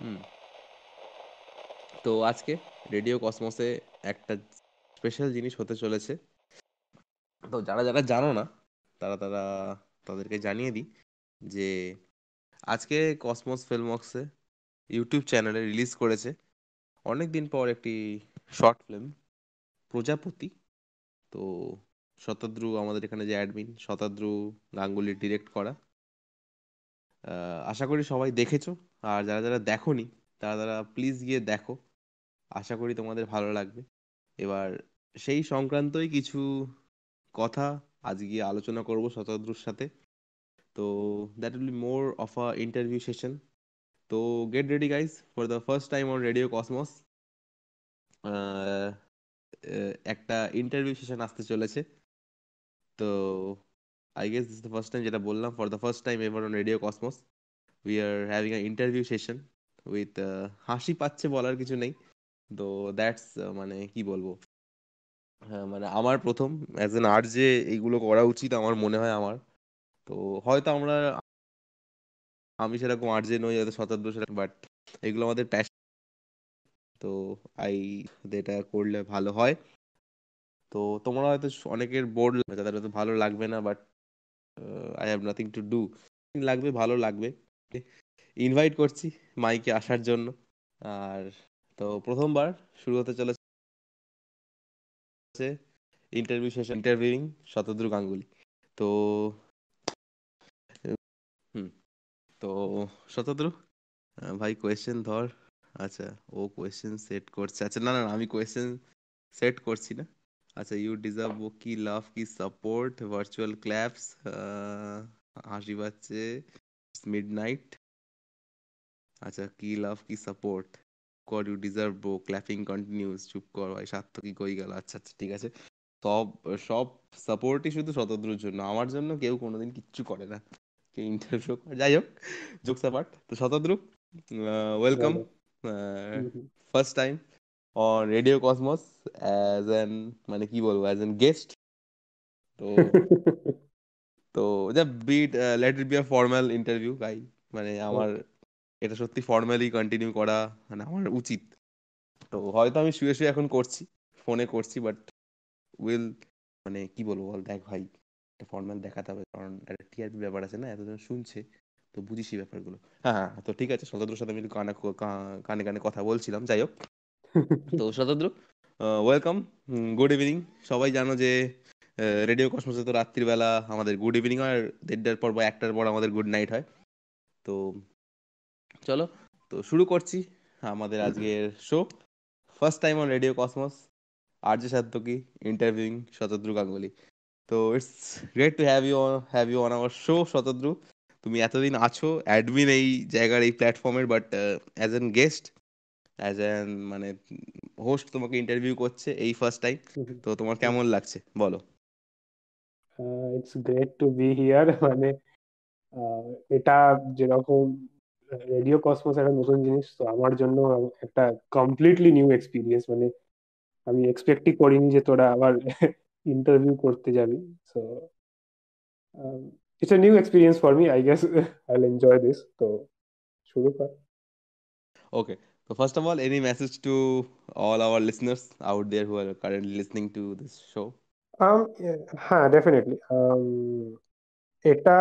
হুম। তো আজকে রেডিও কসমসে একটা স্পেশাল জিনিস হতে চলেছে। তো যারা যারা জানো না, তারা তারা তাদেরকে জানিয়ে দিই যে আজকে কসমস ফিল্মওয়ার্কসে ইউটিউব চ্যানেলে রিলিজ করেছে অনেক দিন পর একটি শর্ট ফিল্ম, প্রজাপতি। তো শতাদ্রু আমাদের এখানে যে অ্যাডমিন, শতাদ্রু গাঙ্গুলি ডিরেক্ট করা। আশা করি সবাই দেখেছ। আর যারা যারা দেখোনি, তারা তারা প্লিজ গিয়ে দেখো। আশা করি তোমাদের ভালো লাগবে। এবার সেই সংক্রান্তই কিছু কথা আজকে আলোচনা করব শতাদ্রুর সাথে। তো that will more of a interview session তো get ready guys for the first time on radio Cosmos একটা ইন্টারভিউ সেশন আসতে চলেছে। তো I guess this the first time যেটা বললাম for the first time ever on radio Cosmos we are having a interview session with হাসি পাচ্ছে বলার কিছু নেই। তো দ্যাটস মানে কি বলব? হ্যাঁ মানে আমার প্রথম অ্যাজ এন আর্ট যে এইগুলো করা উচিত আমার মনে হয় আমার। তো হয়তো আমরা, আমি সেরকম আর্ট যে নই, হয়তো শতাব্দ সেরকম বাট এগুলো আমাদের প্যাশন তো আই এটা করলে ভালো হয়। তো তোমরা হয়তো অনেকের বোর্ড তাদের হয়তো ভালো লাগবে না but I have nothing to do লাগবে ভালো লাগবে। ইনভাইট করছি মাইকে আসার জন্য। আর তো প্রথমবার শুরু হতে চলেছে ইন্টারভিউ ইন্টারভিউইং শতদ্রু গাঙ্গুলি। তো তো শতদ্রু ভাই কোয়েশ্চেন ধর। আচ্ছা ও কোয়েশ্চেন সেট করছে। আচ্ছা না না না, আমি কোয়েশ্চেন সেট করছি না। আচ্ছা ইউ ডিজার্ভ ও কি লাভ কি সাপোর্ট ভার্চুয়াল ক্ল্যাপস হাসি পাচ্ছে মিড নাইট আচ্ছা কি লাভ কি সাপোর্ট কর you deserve bro clapping continues চুপ কর ভাই সার্থকই কই গেল? আচ্ছা আচ্ছা ঠিক আছে। সব সব সাপোর্টই শুধু শতদ্রুর জন্য আমার জন্য কেউ কোনোদিন কিচ্ছু করে না। কে ইন্টারভিউ যাই হোক জোকস অ্যাপার্ট তো Shatadru welcome. First time on radio Cosmos as an মানে কি বলব অ্যাজ অ্যান গেস্ট তো তো যা bit let it be a formal interview guy মানে আমার এটা সত্যি ফর্মালি কন্টিনিউ করা মানে আমার উচিত। তো হয়তো আমি শুয়ে শুয়ে এখন করছি ফোনে করছি বাট উইল মানে কি বলব বল দেখ ভাই একটা ফর্মাল দেখাতে হবে কারণ একটা টিআরপি ব্যাপার আছে না এতজন শুনছে তো বুঝিস এই ব্যাপারগুলো। হ্যাঁ হ্যাঁ তো ঠিক আছে শতদ্রুর সাথে আমি কানে কানে কথা বলছিলাম যাই হোক। তো শতদ্রু ওয়েলকাম গুড ইভিনিং সবাই জানো যে রেডিও কসমোসে তো রাত্রিবেলা আমাদের গুড ইভিনিং আর দেড়টার পর বা একটার পর আমাদের গুড নাইট হয়। তো চলো তো শুরু করছি আমাদের আজকের show first time on radio Cosmos আর যে সাধ্যকি ইন্টারভিউইং শতদ্রু গাঙ্গুলি। তো it's great to have you have you on our show Shatadru তুমি এতদিন আছো অ্যাডমিন এই জায়গার এই প্ল্যাটফর্মের but as an guest as an মানে হোস্ট তোমাকে ইন্টারভিউ করছে এই ফার্স্ট টাইম তো তোমার কেমন লাগছে? বলো। It's great to be here মানে এটা যেরকম রেডিও কসমোস একটা নতুন জিনিস তো আমার জন্য একটা কমপ্লিটলি নিউ এক্সপিরিয়েন্স মানে আমি এক্সপেক্টই করিনি যে তোরা আবার ইন্টারভিউ করতে যাবি so it's a new experience for me I guess I enjoy this তো শুরু কর। Okay So first of all, any message to all our listeners out there who are currently listening to this show? Um, হ্যাঁ definitely এটা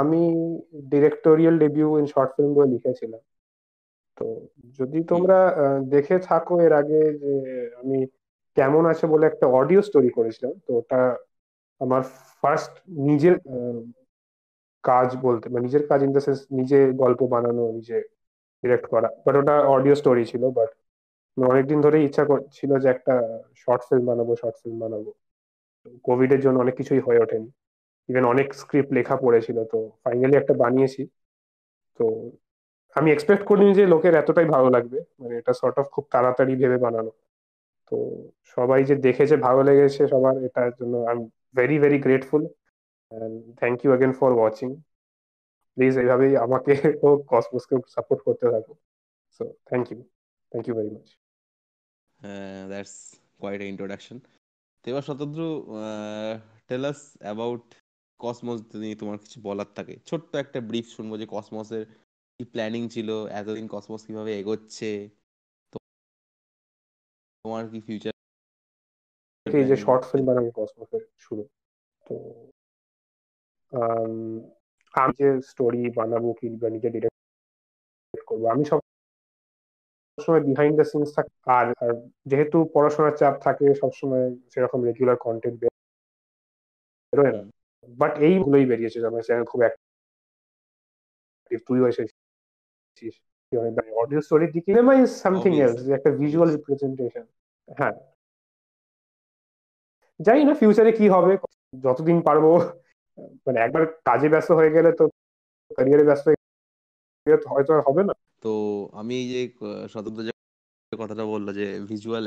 আমি directorial debut in short film বলে লিখেছিলাম। তো যদি তোমরা দেখে থাকো এর আগে যে আমি কেমন আছে বলে একটা অডিও স্টোরি করেছিলাম তো ওটা আমার ফার্স্ট নিজের কাজ বলতে মানে নিজের কাজ ইন দ্য সেন্স নিজে গল্প বানানো নিজে ডিরেক্ট করা বাট ওটা অডিও স্টোরি ছিল বাট অনেকদিন ধরে ইচ্ছা করছিল যে একটা শর্ট ফিল্ম বানাবো শর্ট ফিল্ম বানাবো। কোভিড এর জন্য অনেক কিছুই হয়ে ওঠেনি। ইভেন অনেক স্ক্রিপ্ট লেখা পড়েছিল, তো ফাইনালি একটা বানিয়েছি। তো আমি এক্সপেক্ট করিনি যে লোকের এতটাই ভালো লাগবে মানে এটা সর্ট অফ খুব তাড়াতাড়ি ভেবে বানানো। তো সবাই যে দেখেছে, ভালো লেগেছে সবার, এটার জন্য I am very very grateful thank you again for watching please এইভাবেই আমাকে ও কসমোসকে সাপোর্ট করতে থাকো। So thank you thank you very much that's quite a introduction তো এবার Shatadru tell us about Cosmos নিয়ে তোমার কিছু বলার থাকে। ছোট্ট একটা ব্রিফ শুনব যে কসমসের কি প্ল্যানিং ছিল এতদিন কসমস কীভাবে এগোচ্ছে তোমার কি ফিউচার এই যে শর্ট ফিল্ম বানানো কসমসের শুরু। তো আমি যে স্টোরি বানাবো কি বা নিজে ডিরেক্ট করব আমি সব সবসময় বিহাইন্ড দ্য সিনস থাকে আর যেহেতু পড়াশোনার চাপ থাকে সবসময় সেরকম রেগুলার কন্টেন্ট বেরোয় না। বাট এইগুলোই বেরিয়েছে আমার চ্যানেল খুব অ্যাক্টিভ তুইও এসেছিস। অডিও স্টোরির দিকে সিনেমা ইজ সামথিং এলস একটা ভিজুয়াল রিপ্রেজেন্টেশন হ্যাঁ। জানি না ফিউচারে কি হবে যতদিন পারব মানে একবার কাজে ব্যস্ত হয়ে গেলে তো ক্যারিয়ারে ব্যস্ত হয়তো আর হবে না। তো আমি যে স্বতন্ত্র যে কথাটা বলল যে ভিজুয়াল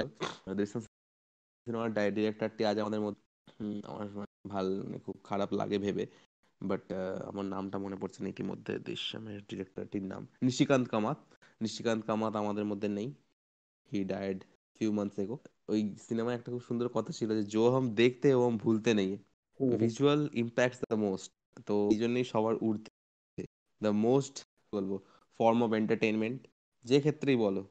সিনেমার ডিরেক্টরটি আজ আমাদের মধ্যে আমার ভালো মানে খুব খারাপ লাগে ভেবে। বাট আমার নামটা মনে পড়ছে না ইতিমধ্যে, দৃশ্যমের ডিরেক্টরটির নাম। নিশিকান্ত কামাত নিশিকান্ত কামাত আমাদের মধ্যে নেই। হি ডায়েড ফিউ মান্থস এগো ওই সিনেমায় একটা খুব সুন্দর কথা ছিল যে, জো হাম দেখতে এবং ভুলতে নেই। ভিজুয়াল ইম্প্যাক্টস দ্য মোস্ট তো এই জন্যই সবার উঠতে দ্য মোস্ট বলব? ফর্ম অফ এন্টারটেনমেন্ট যে ক্ষেত্রেই বলো।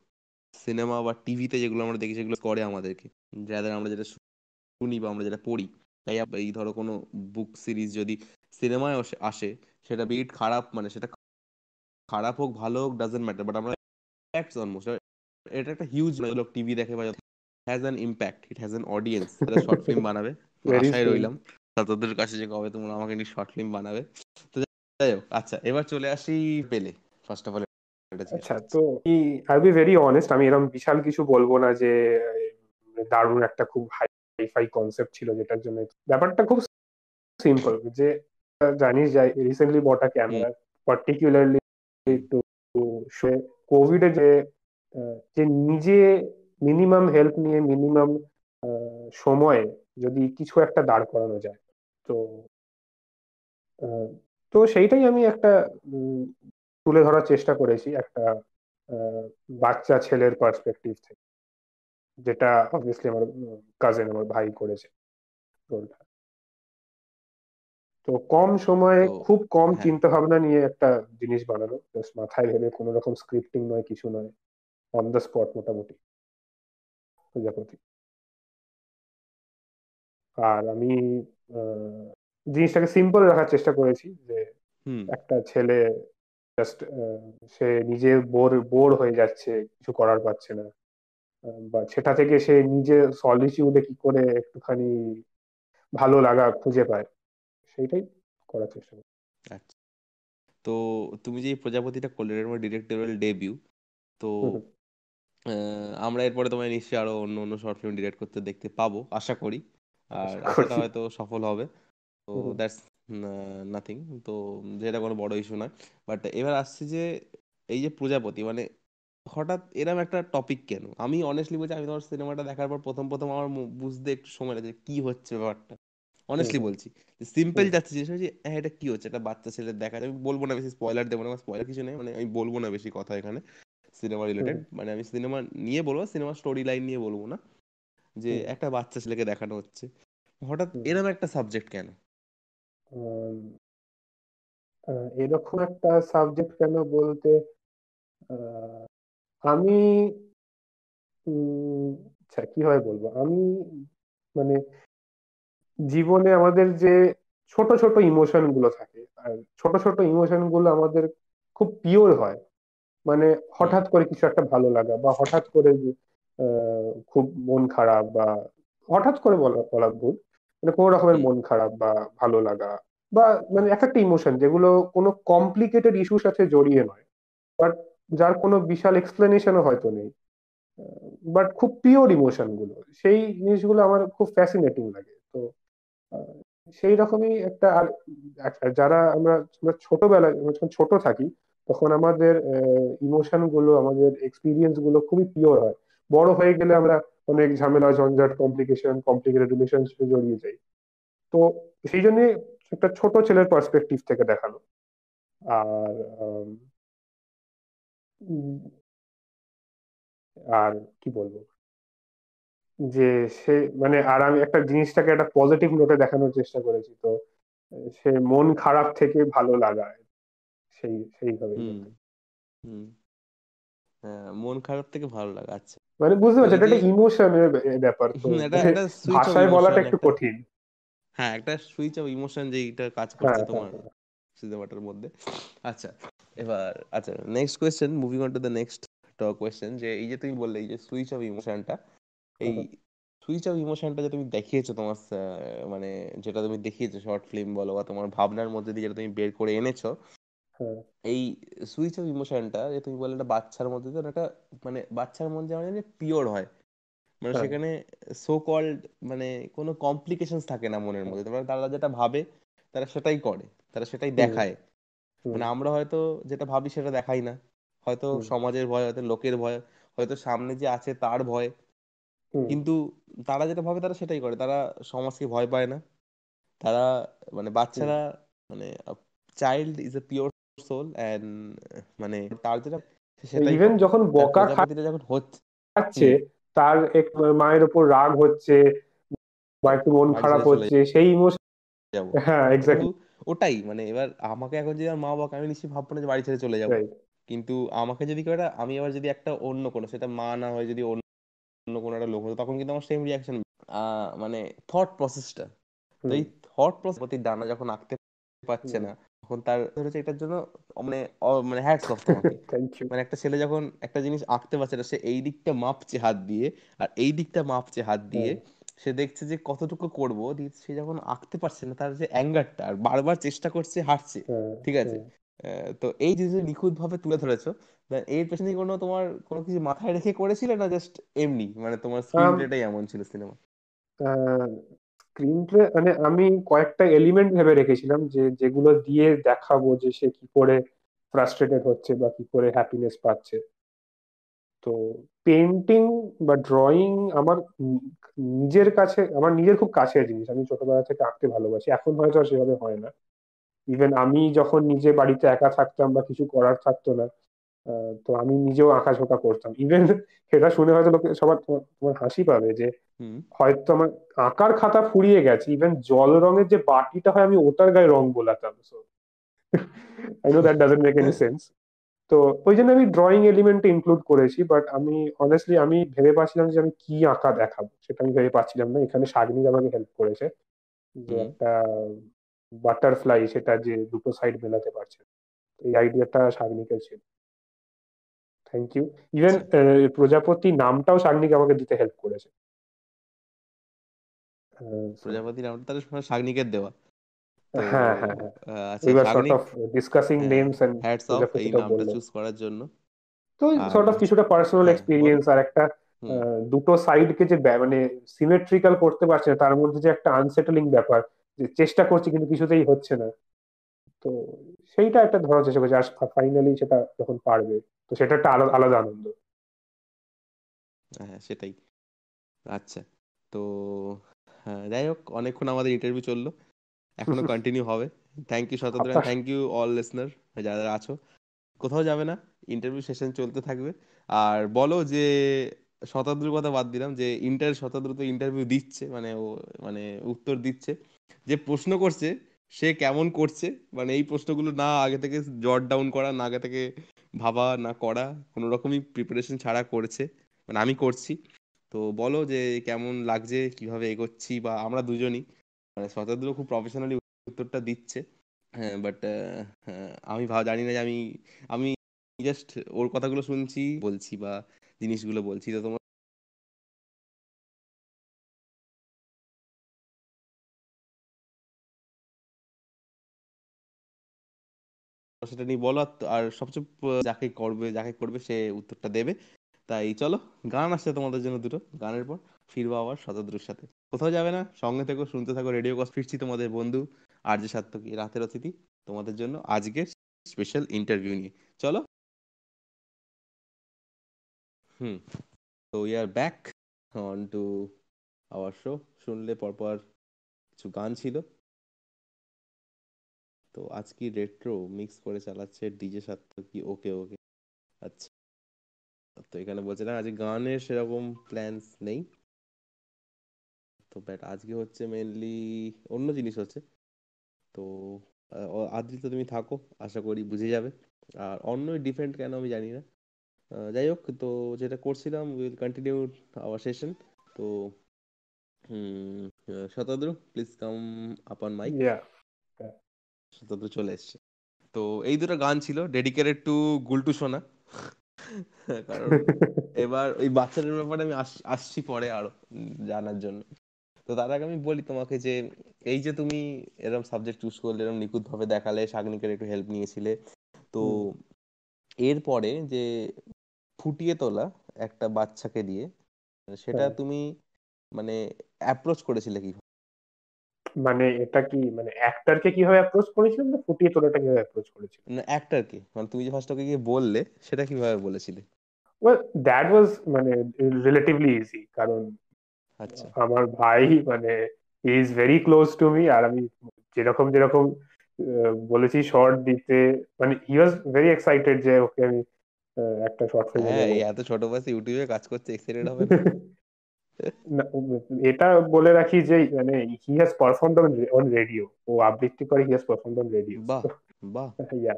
সিনেমা বা টিভিতে যেগুলো আমরা দেখি সেগুলো করে আমাদেরকে। যাদের আমরা যেটা শুনি বা আমরা যেটা পড়ি। তাই এই ধরো কোনো বুক সিরিজ যদি সিনেমায় আসে সেটা বিট খারাপ মানে সেটা খারাপ হোক ভালো হোক ডাজেন্ট ম্যাটার বাট আমরা অলমোস্ট এটা একটা হিউজ লোক টিভি দেখে বা has an impact it has an audience short film বানাবে। আশায় রইলাম। তোদের কাছে যে কবে তোমরা আমাকে নিয়ে শর্ট ফিল্ম বানাবে। তো যাই হোক আচ্ছা এবার চলে আসি পেলে ফার্স্ট অফ অল আচ্ছা তো আই বি ভেরি অনেস্ট আমি এরকম বিশাল কিছু বলব না যে দারুণ একটা খুব হাই ফাই কনসেপ্ট ছিল যেটার জন্য ব্যাপারটা খুব সিম্পল যে জানিস যাই রিসেন্টলি বটা ক্যামেরা পার্টিকুলারলি টু কোভিডে যে যে নিজে মিনিমাম হেল্প নিয়ে মিনিমাম সময়ে যদি কিছু একটা দাঁড় করানো যায়। তো তো সেইটাই আমি একটা তুলে ধরার চেষ্টা করেছি একটা বাচ্চা ছেলের পার্সপেক্টিভ থেকে। যেটা অবভিয়াসলি আমার কাজিন আমার ভাই করেছে রোলটা। তো কম সময়ে খুব কম হ্যাঁ। চিন্তা ভাবনা নিয়ে একটা জিনিস বানানো জাস্ট মাথায় ভেবে কোনো রকম স্ক্রিপ্টিং নয় কিছু নয় অন দ্য স্পট মোটামুটি প্রজাপতি। আর আমি জিনিসটাকে সিম্পল রাখার চেষ্টা করেছি যে একটা ছেলে জাস্ট সে নিজে বোর বোর হয়ে যাচ্ছে কিছু করার পাচ্ছে না। বা সেটা থেকে সে নিজে সলিটিউডে কি করে একটুখানি ভালো লাগা খুঁজে পায় সেইটাই করার চেষ্টা করি আচ্ছা। তো তুমি যে প্রজাপতিটা করলে এর ডিরেক্টরিয়াল ডেবিউ তো আমরা এরপরে তোমায় নিশ্চয়ই আরও অন্য অন্য শর্ট ফিল্ম ডিরেক্ট করতে দেখতে পাবো আশা করি। আর আশাটা হয়তো সফল হবে। তো দ্যাটস নাথিং তো যেটা কোনো বড় ইস্যু নয়। বাট এবার আসছে যে এই যে প্রজাপতি মানে হঠাৎ এরম একটা টপিক কেন? আমি অনেস্টলি বলছি আমি তোমার সিনেমাটা দেখার পর প্রথম প্রথম আমার বুঝতে একটু সময় লাগে কি হচ্ছে ব্যাপারটা। অনেস্টলি বলছি সিম্পল যাচ্ছে জিনিস হচ্ছে হ্যাঁ এটা কি হচ্ছে? এটা বাচ্চা ছেলে দেখা আমি বলব না বেশি স্পয়লার দেবো না স্পয়লার কিছু নেই। মানে আমি বলব না বেশি কথা এখানে সিনেমা রিলেটেড মানে আমি সিনেমা নিয়ে বলব সিনেমা স্টোরি লাইন নিয়ে বলব না। যে একটা বাচ্চা ছেলেকে দেখানো হচ্ছে। হঠাৎ এরকম একটা সাবজেক্ট কেন? এরকম একটা সাবজেক্ট কেন বলতে আমি আচ্ছা কীভাবে বলব? আমি মানে জীবনে আমাদের যে ছোট ছোট ইমোশনগুলো থাকে আর ছোট ছোট ইমোশনগুলো আমাদের খুব পিওর হয়। মানে হঠাৎ করে কিছু একটা ভালো লাগা বা হঠাৎ করে খুব মন খারাপ বা হঠাৎ করে বলা বলা ভুল। মানে কোনো রকমের মন খারাপ বা ভালো লাগা বা মানে এক একটা ইমোশন যেগুলো কোনো কমপ্লিকেটেড ইস্যুর সাথে জড়িয়ে নয়। বাট যার কোনো বিশাল এক্সপ্লেনেশনও হয়তো নেই। বাট খুব পিওর ইমোশনগুলো। সেই জিনিসগুলো আমার খুব ফ্যাসিনেটিং লাগে। তো সেই রকমই একটা আর যারা আমরা ছোটবেলায় যখন ছোট থাকি তখন আমাদের ইমোশনগুলো আমাদের এক্সপিরিয়েন্সগুলো খুবই পিওর হয়। বড় হয়ে গেলে আমরা অনেক ঝামেলা, ঝঞ্ঝাট কমপ্লিকেশন কমপ্লিকেটেড রিলেশনশিপে জড়িয়ে যাই। তো সেই জন্য একটা ছোট ছেলের পার্সপেক্টিভ থেকে দেখানো। আর আর কি বলব? যে সে মানে আর আমি একটা জিনিসটাকে একটা পজিটিভ নোটে দেখানোর চেষ্টা করেছি। তো সে মন খারাপ থেকে ভালো লাগায়। সেই সেইভাবে হ্যাঁ মন খারাপ থেকে ভালো লাগা আচ্ছা। মানে বুঝতে পারছ এটা একটা ইমোশনের ব্যাপার তো। ভাষায় বলাটা একটু কঠিন। হ্যাঁ একটা সুইচ অফ ইমোশন যেইটা কাজ হ্যাঁ করছে হ্যাঁ তোমার হ্যাঁ। সিনেমাটার মধ্যে। আচ্ছা এবার আচ্ছা next question moving on to the next question যে এই যে তুমি বললে এই যে সুইচ অফ ইমোশনটা এই হ্যাঁ সুইচ অফ ইমোশনটা যে তুমি দেখিয়েছো তোমার মানে যেটা তুমি দেখিয়েছো শর্ট ফিল্ম বলো বা তোমার ভাবনার মধ্যে দিয়ে যেটা তুমি বের করে এনেছো হ্যাঁ। এই সুইচ অফ ইমোশনটা যে তুমি বললে একটা বাচ্চার মধ্যে তো একটা মানে বাচ্চার মধ্যে আমরা জানি পিওর হয়। মানে হ্যাঁ। সেখানে সো কল্ড মানে কোনো কমপ্লিকেশনস থাকে না মনের মধ্যে। তারা তারা যেটা ভাবে তারা সেটাই করে তারা সেটাই দেখায়। মানে আমরা হয়তো যেটা ভাবি সেটা দেখাই না। হয়তো সমাজের ভয় হয়তো লোকের ভয় হয়তো সামনে যে আছে তার ভয়। কিন্তু তারা যেটা ভাবে তারা সেটাই করে। তারা সমাজকে ভয় পায় না। তারা মানে বাচ্চারা মানে child is a pure soul and মানে তার যেটা ইভেন যখন বকা যখন হচ্ছে তার এক মায়ের ওপর রাগ হচ্ছে বা একটু মন বাড়ি খারাপ ছেড়ে চলে হচ্ছে সেই ইমোশন যাব। হ্যাঁ কিন্তু এক্স্যাক্টলি ওটাই মানে এবার আমাকে এখন যদি মা বাবাকে আমি নিশ্চয়ই ভাববো না যে বাড়ি ছেড়ে চলে যাব। কিন্তু আমাকে যদি কেউ একটা আমি আবার যদি একটা অন্য কোনো সেটা মা না হয় যদি অন্য অন্য কোনো একটা লোক হতো তখন কিন্তু আমার সেম রিয়াকশন মানে থট প্রসেসটা তো এই থট প্রসেস প্রতি ডানা যখন আঁকতে পারছে না তখন তার হচ্ছে এটার জন্য মানে মানে হ্যাটস অফ তোমাকে। মানে একটা ছেলে যখন একটা জিনিস আঁকতে পারছে না সে এই দিকটা মাপছে হাত দিয়ে আর এই দিকটা মাপছে হাত দিয়ে হ্যাঁ সে দেখছে যে কতটুকু করব দিয়ে সে যখন আঁকতে পারছে না তার যে অ্যাঙ্গারটা আর বারবার চেষ্টা করছে হারছে হ্যাঁ ঠিক আছে? হ্যাঁ আহ, তো এই জিনিসটা নিখুঁত ভাবে তুলে ধরেছো। এর পেছনে কোনো তোমার কোনো কিছু মাথায় রেখে করেছিলে না জাস্ট এমনি? মানে তোমার স্ক্রিন প্লেটাই এমন ছিল সিনেমা স্ক্রিন প্লে মানে আমি কয়েকটা এলিমেন্ট ভেবে রেখেছিলাম যে, যেগুলো দিয়ে দেখাবো যে সে কি করে ফ্রাস্ট্রেটেড হচ্ছে বা কি করে হ্যাপিনেস পাচ্ছে। তো পেন্টিং বা ড্রয়িং আমার নিজের কাছে, আমার নিজের খুব কাছের জিনিস। আমি ছোটবেলা থেকে আঁকতে ভালোবাসি। এখন হয়তো সেভাবে হয় না। ইভেন আমি যখন নিজে বাড়িতে একা থাকতাম বা কিছু করার থাকতো না তো আমি নিজেও আঁকা আঁকাঝোঁকা করতাম। ইভেন সেটা শুনে হয়তো লোকে সবার তোমার হাসি পাবে যে হয়তো আমার আঁকার খাতা ফুরিয়ে গেছে। ইভেন জল রঙের যে বাটিটা হয় আমি ওটার গায়ে রং বোলাতাম। So I know that doesn't make any sense তো ওই জন্য আমি ড্রয়িং এলিমেন্ট ইনক্লুড করেছি বাট আমি অনেস্টলি আমি ভেবে পাচ্ছিলাম যে আমি কি আঁকা দেখাবো। সেটা আমি ভেবে পাচ্ছিলাম না। এখানে শাগনিক আমাকে হেল্প করেছে যে একটা বাটারফ্লাই সেটা যে দুটো সাইড মেলাতে পারছে। এই আইডিয়াটা শাগনিকের ছিল। থ্যাংক ইউ ইভেন প্রজাপতি নামটাও শাগনিক আমাকে দিতে হেল্প করেছে। প্রজাপতি নামটা তাহলে শাগনিকের দেওয়া। হ্যাঁ হ্যাঁ discussing names and hats off এই নামটা চুজ করার জন্য। তো সর্ট অফ কিছুটা পার্সোনাল হ্যাঁ এক্সপিরিয়েন্স আর একটা দুটো সাইডকে যে মানে সিমেট্রিক্যাল করতে পারছে না তার মধ্যে যে একটা আনসেটলিং ব্যাপার যে চেষ্টা করছি কিন্তু কিছুতেই হচ্ছে না। তো সেইটা একটা ধরার চেষ্টা করছে আর ফাইনালি সেটা যখন পারবে। তো সেটা একটা আলাদা আলাদা আনন্দ। হ্যাঁ সেটাই। আচ্ছা তো হ্যাঁ যাই হোক অনেকক্ষণ আমাদের ইন্টারভিউ চলল। এখনও কন্টিনিউ হবে। থ্যাংক ইউ শতদ্র আপনার থ্যাংক ইউ অল লিসনার যারা আছো। কোথাও যাবে না ইন্টারভিউ সেশন চলতে থাকবে। আর বলো যে শতাদ্রুর কথা বাদ দিলাম যে ইন্টার শতাদ্রু তো ইন্টারভিউ দিচ্ছে মানে ও মানে উত্তর দিচ্ছে। যে প্রশ্ন করছে সে কেমন করছে মানে এই প্রশ্নগুলো না আগে থেকে জট ডাউন করা না আগে থেকে ভাবা না করা, কোনো রকমই প্রিপারেশন ছাড়া করেছে। মানে আমি করছি। তো বলো যে কেমন লাগছে, কীভাবে এগোচ্ছি, বা আমরা দুজনই। মানে শতাদ্রু খুব প্রফেশনালি উত্তরটা দিচ্ছে। হ্যাঁ বাট আমি ভাব জানি না যে আমি আমি জাস্ট ওর কথাগুলো শুনছি, বলছি, বা জিনিসগুলো বলছি। তো তোমার সেটা নিয়ে বলো, আর সবচেয়ে যাকে করবে যাকে করবে সে উত্তরটা দেবে। তাই চলো, গান আসছে তোমাদের জন্য দুটো, গানের পর ফিরবো আবার শতদ্রুর সাথে। কোথাও যাবে না, সঙ্গে থেকো, শুনতে থাকো রেডিও কস ফিরছি তোমাদের বন্ধু আর যে সার্থকী রাতের অতিথি তোমাদের জন্য আজকের স্পেশাল ইন্টারভিউ নিয়ে। চলো। হুম, তো we are back on to our show শুনলে পরপর কিছু গান ছিল। তো আজকে রেট্রো মিক্স করে চালাচ্ছে ডিজে সার্থকী ওকে ওকে আচ্ছা। তো এখানে বলছে, না আজকে গানের সেরকম প্ল্যানস নেই। তো ব্যাট, আজকে হচ্ছে মেনলি অন্য জিনিস হচ্ছে। তো আদ্রিত তুমি থাকো, আশা করি বুঝে যাবে। আর অন্য ডিফারেন্ট কেন আমি জানি না। যাই হোক, তো যেটা করছিলাম উইল কন্টিনিউ আওয়ার সেশন তো শতাদ্রু প্লিজ কাম আপন মাইক শতাদ্রু চলে এসছে। তো এই দুটো গান ছিল ডেডিকেটেড টু গুলটু সোনা। কারণ এবার ওই বাচ্চাদের ব্যাপারে আমি আসছি পরে আরও জানার জন্য। তো তার আগে আমি বলি তোমাকে যে এই যে তুমি এরকম সাবজেক্ট চুজ করলে এরকম নিখুঁত ভাবে দেখালে শাগনিকের একটু হেল্প নিয়েছিলে। তো এরপরে যে ফুটিয়ে তোলা একটা বাচ্চাকে দিয়ে সেটা হ্যাঁ। তুমি মানে অ্যাপ্রোচ করেছিলে কি মানে এটা কি মানে অ্যাক্টরকে কীভাবে অ্যাপ্রোচ করেছিলাম না ফুটিয়ে তোলাটা কীভাবে অ্যাপ্রোচ করেছিলাম না অ্যাক্টরকে মানে তুমি যে ফার্স্ট ওকে গিয়ে বললে সেটা কীভাবে বলেছিলে? ওয়েল দ্যাট ওয়াজ মানে রিলেটিভলি ইজি কারণ আচ্ছা। আমার ভাই মানে he is very close to me আর আমি যেরকম যেরকম বলেছি শর্ট দিতে মানে হি ওয়াজ ভেরি এক্সাইটেড যে ওকে আমি একটা শর্ট ফিল্মে হ্যাঁ এত ছোট বয়সে ইউটিউবে কাজ করছে এক্সাইটেড হবে এটা বলে রাখি যে মানে he has performed on radio ও আবৃত্তি করে he has performed on radio বাহ বাহ। ইয়া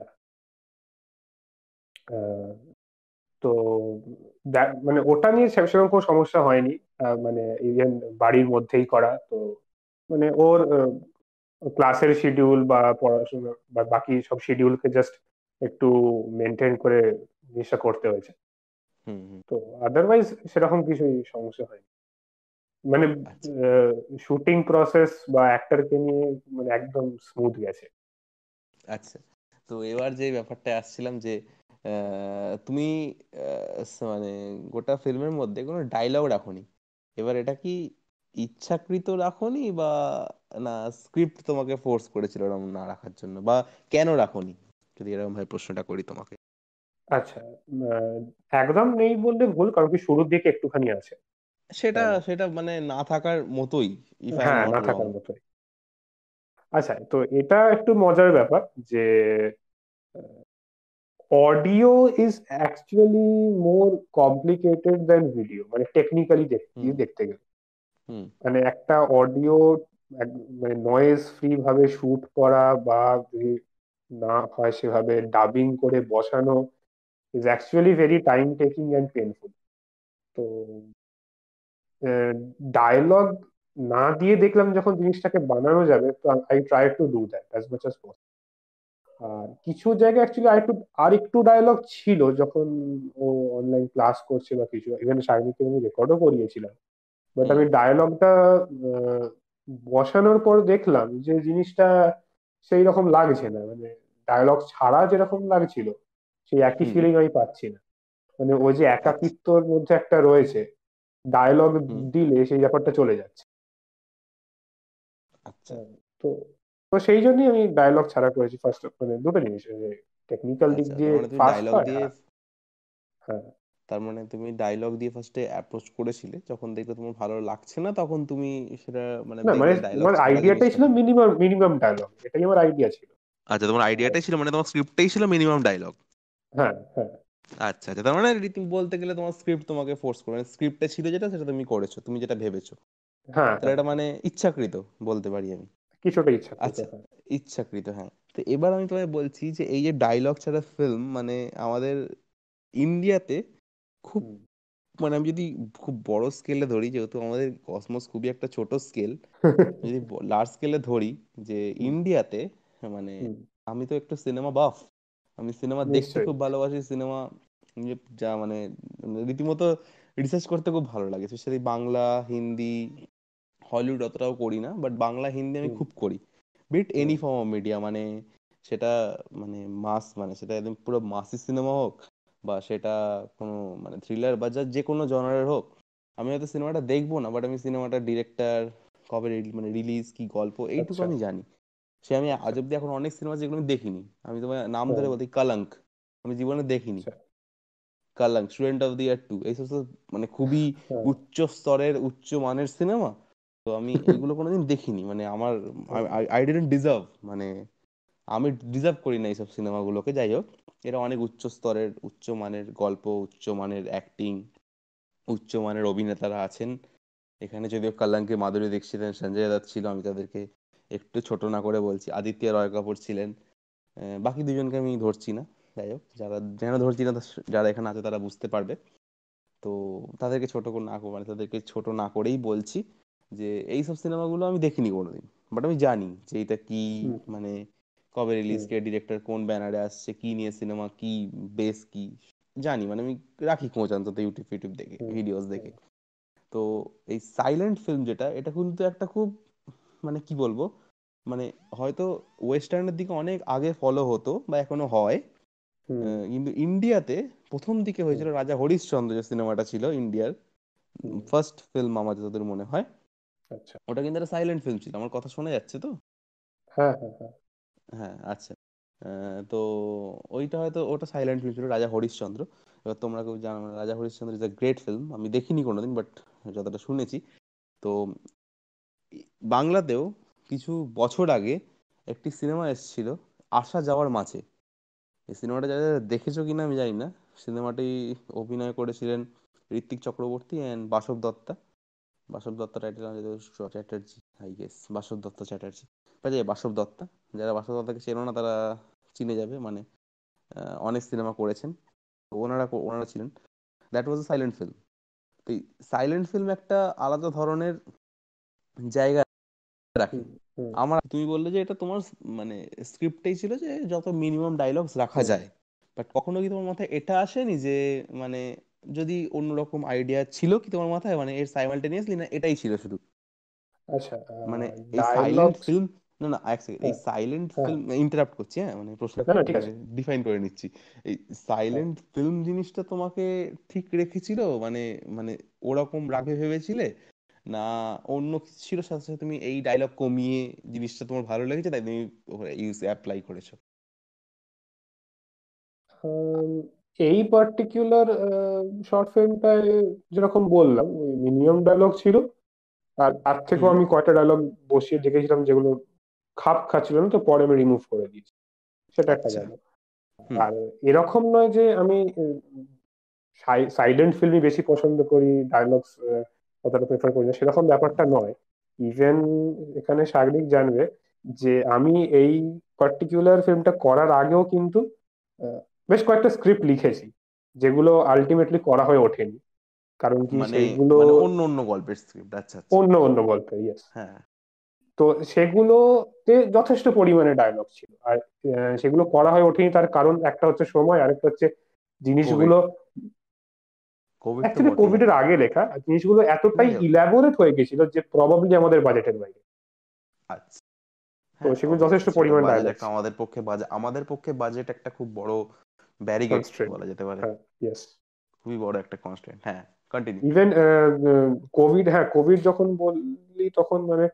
তো মানে ওটা নিয়ে সেরকম কোনো সমস্যা হয়নি। মানে ইভেন বাড়ির মধ্যেই করা তো মানে ওর ক্লাসের শিডিউল বা পড়াশোনা বা বাকি সব শিডিউলকে জাস্ট একটু মেনটেন করে জিনিসটা করতে হয়েছে। তো আদারওয়াইজ সেরকম কিছুই সমস্যা হয়নি। মানে আচ্ছা। শুটিং প্রসেস বা অ্যাক্টরকে নিয়ে মানে একদম স্মুথ গেছে। আচ্ছা। তো এবার যে ব্যাপারটা আসছিলাম যে তুমি মানে গোটা ফিল্মের মধ্যে কোনো ডায়লগ রাখোনি। এবার এটা কি ইচ্ছাকৃত রাখোনি বা না স্ক্রিপ্ট তোমাকে ফোর্স করেছিল এরকম না রাখার জন্য? বা কেন রাখোনি? যদি এরকম ভাবে প্রশ্নটা করি তোমাকে। আচ্ছা একদম নেই বললে ভুল কারণ কি শুরুর দিকে একটুখানি আছে। সেটা হ্যাঁ। সেটা মানে না থাকার মতোই হ্যাঁ না থাকার মতোই। আচ্ছা তো এটা একটু মজার ব্যাপার যে audio is actually more complicated then video মানে টেকনিক্যালি হুম। দেখতে গেলে। হুম। মানে একটা অডিও মানে নয়েজ ফ্রি ভাবে শুট করা বা যদি না হয় সেভাবে ডাবিং করে বসানো is actually very time taking and painful তো ডায়লগ না দিয়ে দেখলাম যখন জিনিসটাকে বানানো যাবে I try to do that as much as possible আর কিছু জায়গায় অ্যাকচুয়ালি আর একটু আর একটু ডায়লগ ছিল যখন ও অনলাইন ক্লাস করছে বা কিছু ইভেন শারমিকে আমি রেকর্ডও করিয়েছিলাম। বাট আমি ডায়লগটা বসানোর পর দেখলাম যে জিনিসটা সেই রকম লাগছে না। মানে ডায়লগ ছাড়া যেরকম লাগছিল সেই একই ফিলিং আমি পাচ্ছি না। মানে ওই যে আচ্ছা। একাকিত্বর মধ্যে একটা রয়েছে। ডায়লগ দিলে সেই ব্যাপারটা চলে যাচ্ছে। আচ্ছা। তো তো সেই জন্যই আমি ডায়লগ ছাড়া করেছি ফার্স্ট মানে দুটো জিনিস। টেকনিক্যাল দিক আচ্ছা দিয়ে তার মানে ডায়লগ দিয়ে হ্যাঁ। তার মানে তুমি ডায়লগ দিয়ে ফার্স্টে অ্যাপ্রোচ করেছিলে যখন দেখলে তোমার ভালো লাগছে না তখন তুমি সেটা মানে না মানে ডায়লগ আইডিয়াটাই ছিল জিনিসটাকে মিনিমাম মিনিমাম ডায়লগ এটাই আমার আইডিয়া ছিল। আচ্ছা তোমার আইডিয়াটাই ছিল মানে তোমার স্ক্রিপ্টটাই ছিল মিনিমাম ডায়লগ হ্যাঁ হ্যাঁ। আচ্ছা আচ্ছা। তার মানে রীতি বলতে গেলে তোমার স্ক্রিপ্ট তোমাকে ফোর্স করে। স্ক্রিপ্টে ছিল যেটা সেটা তুমি করেছ তুমি যেটা ভেবেছো। হ্যাঁ তাহলে এটা মানে ইচ্ছাকৃত বলতে পারি আমি। কিছুটা ইচ্ছা আচ্ছা হ্যাঁ। ইচ্ছাকৃত হ্যাঁ। তো এবার আমি তোমায় বলছি যে এই যে ডায়লগ ছাড়া ফিল্ম মানে আমাদের ইন্ডিয়াতে খুব মানে আমি যদি খুব বড় স্কেলে ধরি যেহেতু আমাদের কসমস খুবই একটা ছোট স্কেল যদি লার্জ স্কেলে ধরি যে ইন্ডিয়াতে মানে আমি তো একটু সিনেমা বাফ আমি সিনেমা দেখতে খুব ভালোবাসি সিনেমা যা মানে রীতিমতো রিসার্চ করতে খুব ভালো লাগে। স্পেশালি বাংলা হিন্দি হলিউড অতটাও করি না বাট বাংলা হিন্দি আমি খুব করি। Beat any form of media মানে সেটা মানে মাস মানে সেটা একদম পুরো মাসি সিনেমা হোক বা সেটা কোনো মানে থ্রিলার বা যা যে কোনো জনারের হোক আমি হয়তো সিনেমাটা দেখব না বাট আমি সিনেমাটা ডিরেক্টর কবে মানে রিলিজ কি গল্প এইটুকু আচ্ছা। আমি জানি। সে আমি আজ অব্দি এখন অনেক সিনেমা যেগুলো আমি দেখিনি। আমি তোমার নাম ধরে বলতে কলঙ্ক। আমি জীবনে দেখিনি। আচ্ছা। কলঙ্ক student of the year two এই সমস্ত মানে খুবই উচ্চ স্তরের উচ্চ মানের সিনেমা তো আমি এগুলো কোনোদিন দেখিনি। মানে আমার আই ডিডন্ট ডিজার্ভ মানে আমি ডিজার্ভ করি না এইসব সিনেমাগুলোকে যাই হোক এরা অনেক উচ্চ স্তরের উচ্চ মানের গল্প উচ্চ মানের অ্যাক্টিং উচ্চ মানের অভিনেতারা আছেন। এখানে যদিও কলঙ্কে মাধুরী দীক্ষিত সঞ্জয় দত্ত ছিল আমি তাদেরকে একটু ছোট না করে বলছি। আদিত্য রয় কাপুর ছিলেন। বাকি দুজনকে আমি ধরছি না। যাই হোক যারা যেন ধরছি না যারা এখানে আছে তারা বুঝতে পারবে। তো তাদেরকে ছোট করে না মানে তাদেরকে ছোট না করেই বলছি যে এইসব সিনেমাগুলো আমি দেখিনি কোনোদিন। বাট আমি জানি যে এটা কি মানে কবে রিলিজ কে ডিরেক্টর কোন ব্যানারে আসছে কি নিয়ে সিনেমা কি বেস কি? জানি মানে আমি রাখি খোঁজ অন্তত ইউটিউব ফিউটিউব দেখে ভিডিওস দেখে। তো এই সাইলেন্ট ফিল্ম যেটা এটা কিন্তু একটা খুব মানে কি বলব? মানে হয়তো ওয়েস্টার্নের দিকে অনেক আগে ফলো হতো বা এখনও হয়। কিন্তু ইন্ডিয়াতে প্রথম দিকে হয়েছিল রাজা হরিশচন্দ্র যে সিনেমাটা ছিল ইন্ডিয়ার ফার্স্ট ফিল্ম আমার যতদূর মনে হয়। আচ্ছা। ওটা কিন্তু একটা সাইলেন্ট ফিল্ম ছিল আমার কথা শোনা যাচ্ছে তো? হ্যাঁ হ্যাঁ হ্যাঁ। হ্যাঁ আচ্ছা। তো ওইটা হয়তো ওটা সাইলেন্ট ফিল্ম ছিল রাজা হরিশচন্দ্র। এবার তোমরা কেউ জানো Raja Harishchandra is a great film আমি দেখিনি কোনোদিন বাট যতটা শুনেছি। তো বাংলাতেও কিছু বছর আগে একটি সিনেমা এসেছিল, আসা যাওয়ার মাঝে। এই সিনেমাটা যারা দেখেছ কিনা আমি জানি না। সিনেমাটি অভিনয় করেছিলেন Ritwick Chakraborty and Basab Dutta. Basab Dutta title Chatterjee I guess Basab Dutta Chatterjee. যাই বাসব দত্তা। যারা বাসব দত্তাকে চেনো না, তারা চিনে যাবে মানে অনেক সিনেমা করেছেন। ওনারা ওনারা ছিলেন। That was a silent film তো সাইলেন্ট ফিল্ম একটা আলাদা ধরনের জায়গা রাখে। আমার তুমি বললে যে এটা তোমার মানে স্ক্রিপ্টেই ছিল যে যত মিনিমাম ডায়লগস রাখা যায়। বাট কখনো কি তোমার মাথায় এটা আসেনি যে মানে যদি অন্যরকম আইডিয়া ছিল কি তোমার মাথায়? মানে এর সাইমালটেনিয়াসলি না এটাই ছিল শুধু? আচ্ছা মানে এই সাইলেন্ট ফিল্ম না না এক সেকেন্ড এই সাইলেন্ট ফিল্ম ইন্টারাপ্ট করছি হ্যাঁ মানে প্রশ্ন ডিফাইন করে নিচ্ছি। এই সাইলেন্ট ফিল্ম জিনিসটা তোমাকে ঠিক রেখেছিল? মানে মানে ওরকম রাখবে ভেবেছিলে? না অন্য কিছু ছিল সাথে সাথে তুমি এই ডায়লগ কমিয়ে জিনিসটা তোমার ভালো লেগেছে তাই তুমি ইউজ অ্যাপ্লাই করেছ। এই পার্টিকুলার শর্ট ফিল্মটায় যেরকম বললাম মিনিমাম ডায়লগ ছিল। আর তার থেকেও আমি কয়টা ডায়লগ বসিয়ে দেখেছিলাম যেগুলো খাপ খাচ্ছিল না তো পরে আমি রিমুভ করে দিয়েছি। সেটা একটা গেল। আচ্ছা। আর এরকম নয় যে আমি সাইলেন্ট ফিল্মই বেশি পছন্দ করি ডায়লগস কতটা প্রেফার করি না সেরকম ব্যাপারটা নয়। ইভেন এখানে সাগরিক জানবে যে আমি এই পার্টিকুলার ফিল্মটা করার আগেও কিন্তু বেশ কয়েকটা স্ক্রিপ্ট লিখেছি যেগুলো আলটিমেটলি করা হয়ে ওঠেনি। কারণ কি মানে সেগুলো মানে অন্য অন্য গল্পের স্ক্রিপ্ট আচ্ছা, আচ্ছা। অন্য অন্য গল্পের ইয়েস হ্যাঁ। তো সেগুলোতে যথেষ্ট পরিমাণে ডায়লগ ছিল। আর সেগুলো করা হয়ে ওঠেনি তার কারণ একটা হচ্ছে সময় আরেকটা হচ্ছে জিনিসগুলো অ্যাকচুয়ালি কোভিড এর আগে লেখা জিনিসগুলো এতটাই ইলাবোরেট হয়ে গেছিল যে প্রবাবলি আমাদের বাজেটের বাইরে। আচ্ছা। তো হ্যাঁ, সেগুলো যথেষ্ট পরিমাণ ডায়লগ আমাদের পক্ষে বাজেট আমাদের পক্ষে বাজেট একটা খুব বড় ব্যারিকেড বলা যেতে পারে। ইয়েস খুবই বড় একটা কনস্ট্যান্ট হ্যাঁ কন্টিনিউ ইভেন কোভিড হ্যাঁ কোভিড যখন বললি তখন মানে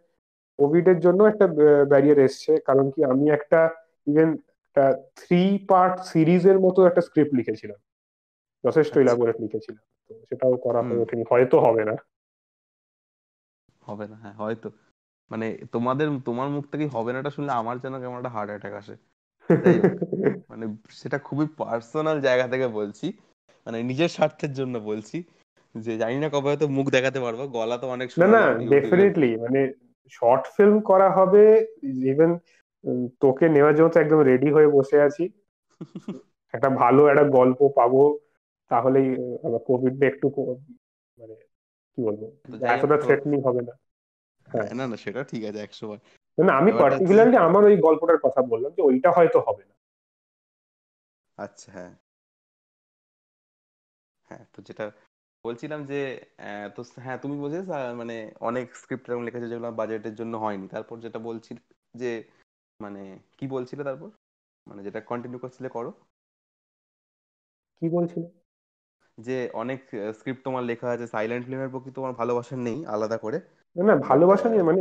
কোভিড এর জন্য একটা ব্যারিয়ার এসছে। কারণ কি আমি একটা ইভেন একটা থ্রি পার্ট সিরিজের মতো একটা স্ক্রিপ্ট লিখেছিলাম। যথেষ্ট ইলাবোরেট আচ্ছা। লিখেছিলাম সেটাও করা হয়ে ওঠেনি। হয়তো হবে না। হবে না হ্যাঁ হয়তো। মানে তোমাদের তোমার মুখ থেকে হবে নাটা শুনলে আমার যেন কেমন একটা হার্ট অ্যাটাক আসে। মানে সেটা খুবই পার্সোনাল জায়গা থেকে বলছি। মানে নিজের স্বার্থের জন্য বলছি। যে জানি না কবে হয়তো মুখ দেখাতে পারব গলা তো অনেক না না ডেফিনেটলি মানে শর্ট ফিল্ম করা হবে ইভেন তোকে নেওয়ার জন্য তো একদম রেডি হয়ে বসে আছি। একটা ভালো একটা গল্প পাবো। তাহলেই কোভিড একটু মানে কি বলব? এতটা থ্রেটনিং হবে না। হ্যাঁ। না না সেটা ঠিক আছে একশো বার। না আমি পার্টিকুলারলি আমার ওই গল্পটার কথা বললাম যে ওইটা হয়তো হবে না। আচ্ছা হ্যাঁ। হ্যাঁ তো যেটা বলছিলাম যে তো হ্যাঁ তুমি বলছিলে মানে অনেক স্ক্রিপ্ট এরকম লিখেছে যেগুলো বাজেটের জন্য হয়নি। তারপর যেটা বলছি যে মানে কি বলছিলে তারপর? মানে যেটা কন্টিনিউ করছিলে করো। কি বলছিলে? যে অনেক স্ক্রিপ্ট তোমার লেখা আছে সাইলেন্ট ফিল্মের প্রতি তোমার ভালোবাসা নেই আলাদা করে। না না ভালোবাসা নেই মানে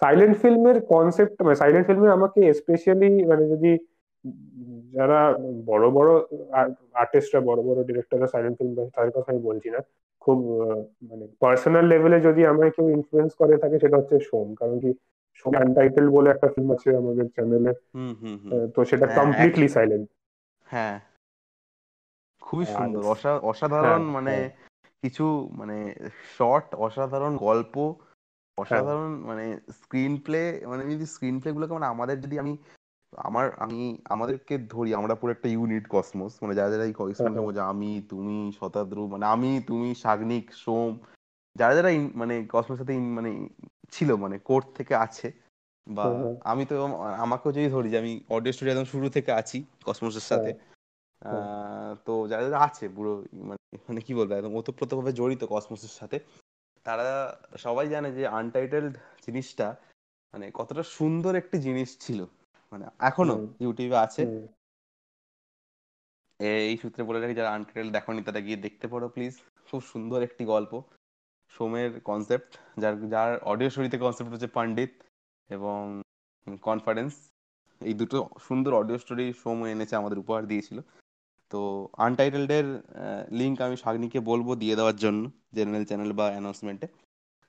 সাইলেন্ট ফিল্মের কনসেপ্ট মানে সাইলেন্ট ফিল্মের আমাকে স্পেশালি মানে যদি যারা বড় বড় আর্টিস্টরা বড় বড় ডিরেক্টররা সাইলেন্ট ফিল্ম তাদের কথা আমি বলছি না। খুব মানে পার্সোনাল লেভেলে যদি আমায় কেউ ইনফ্লুয়েন্স করে থাকে সেটা হচ্ছে সোম। কারণ কি সোম আনটাইটেল বলে একটা ফিল্ম আছে আমাদের চ্যানেলে তো সেটা কমপ্লিটলি সাইলেন্ট হ্যাঁ খুবই সুন্দর। অসাধারণ হ্যাঁ, মানে হ্যাঁ। কিছু মানে শর্ট অসাধারণ গল্প অসাধারণ মানে স্ক্রিন প্লে মানে যদি স্ক্রিন প্লে গুলোকে মানে আমাদের যদি আমি আমার আমি আমাদেরকে ধরি আমরা পুরো একটা ইউনিট কসমোস মানে যারা যারা এই হ্যাঁ হ্যাঁ। মধ্যে আমি তুমি শতাদ্রু মানে আমি তুমি সাগ্নিক সোম যারা যারা মানে কসমোসের সাথে মানে ছিল মানে কোর্ট থেকে আছে বা হ্যাঁ হ্যাঁ। আমি তো আমাকেও যদি ধরি যে আমি অডিও স্টুডিও একদম শুরু থেকে আছি কসমোসের সাথে হ্যাঁ তো যারা যারা আছে পুরো মানে মানে কি বলব একদম ওতপ্রোতভাবে জড়িত কসমোসের সাথে তারা সবাই জানে যে আনটাইটেলড জিনিসটা মানে কতটা সুন্দর একটি জিনিস ছিল। মানে এখনও ইউটিউবে আছে। এই সূত্রে বলে রাখি যারা আনটাইটেল দেখোনি তারা গিয়ে দেখতে পারো প্লিজ খুব সুন্দর একটি গল্প। সোমের কনসেপ্ট যার যার অডিও স্টোরিতে কনসেপ্ট হচ্ছে পণ্ডিত এবং কনফারেন্স এই দুটো সুন্দর অডিও স্টোরি সোম এনেছে আমাদের উপহার দিয়েছিল। তো আনটাইটেলডের লিঙ্ক আমি শাগনিকে বলব দিয়ে দেওয়ার জন্য জেনারেল চ্যানেল বা অ্যানাউন্সমেন্টে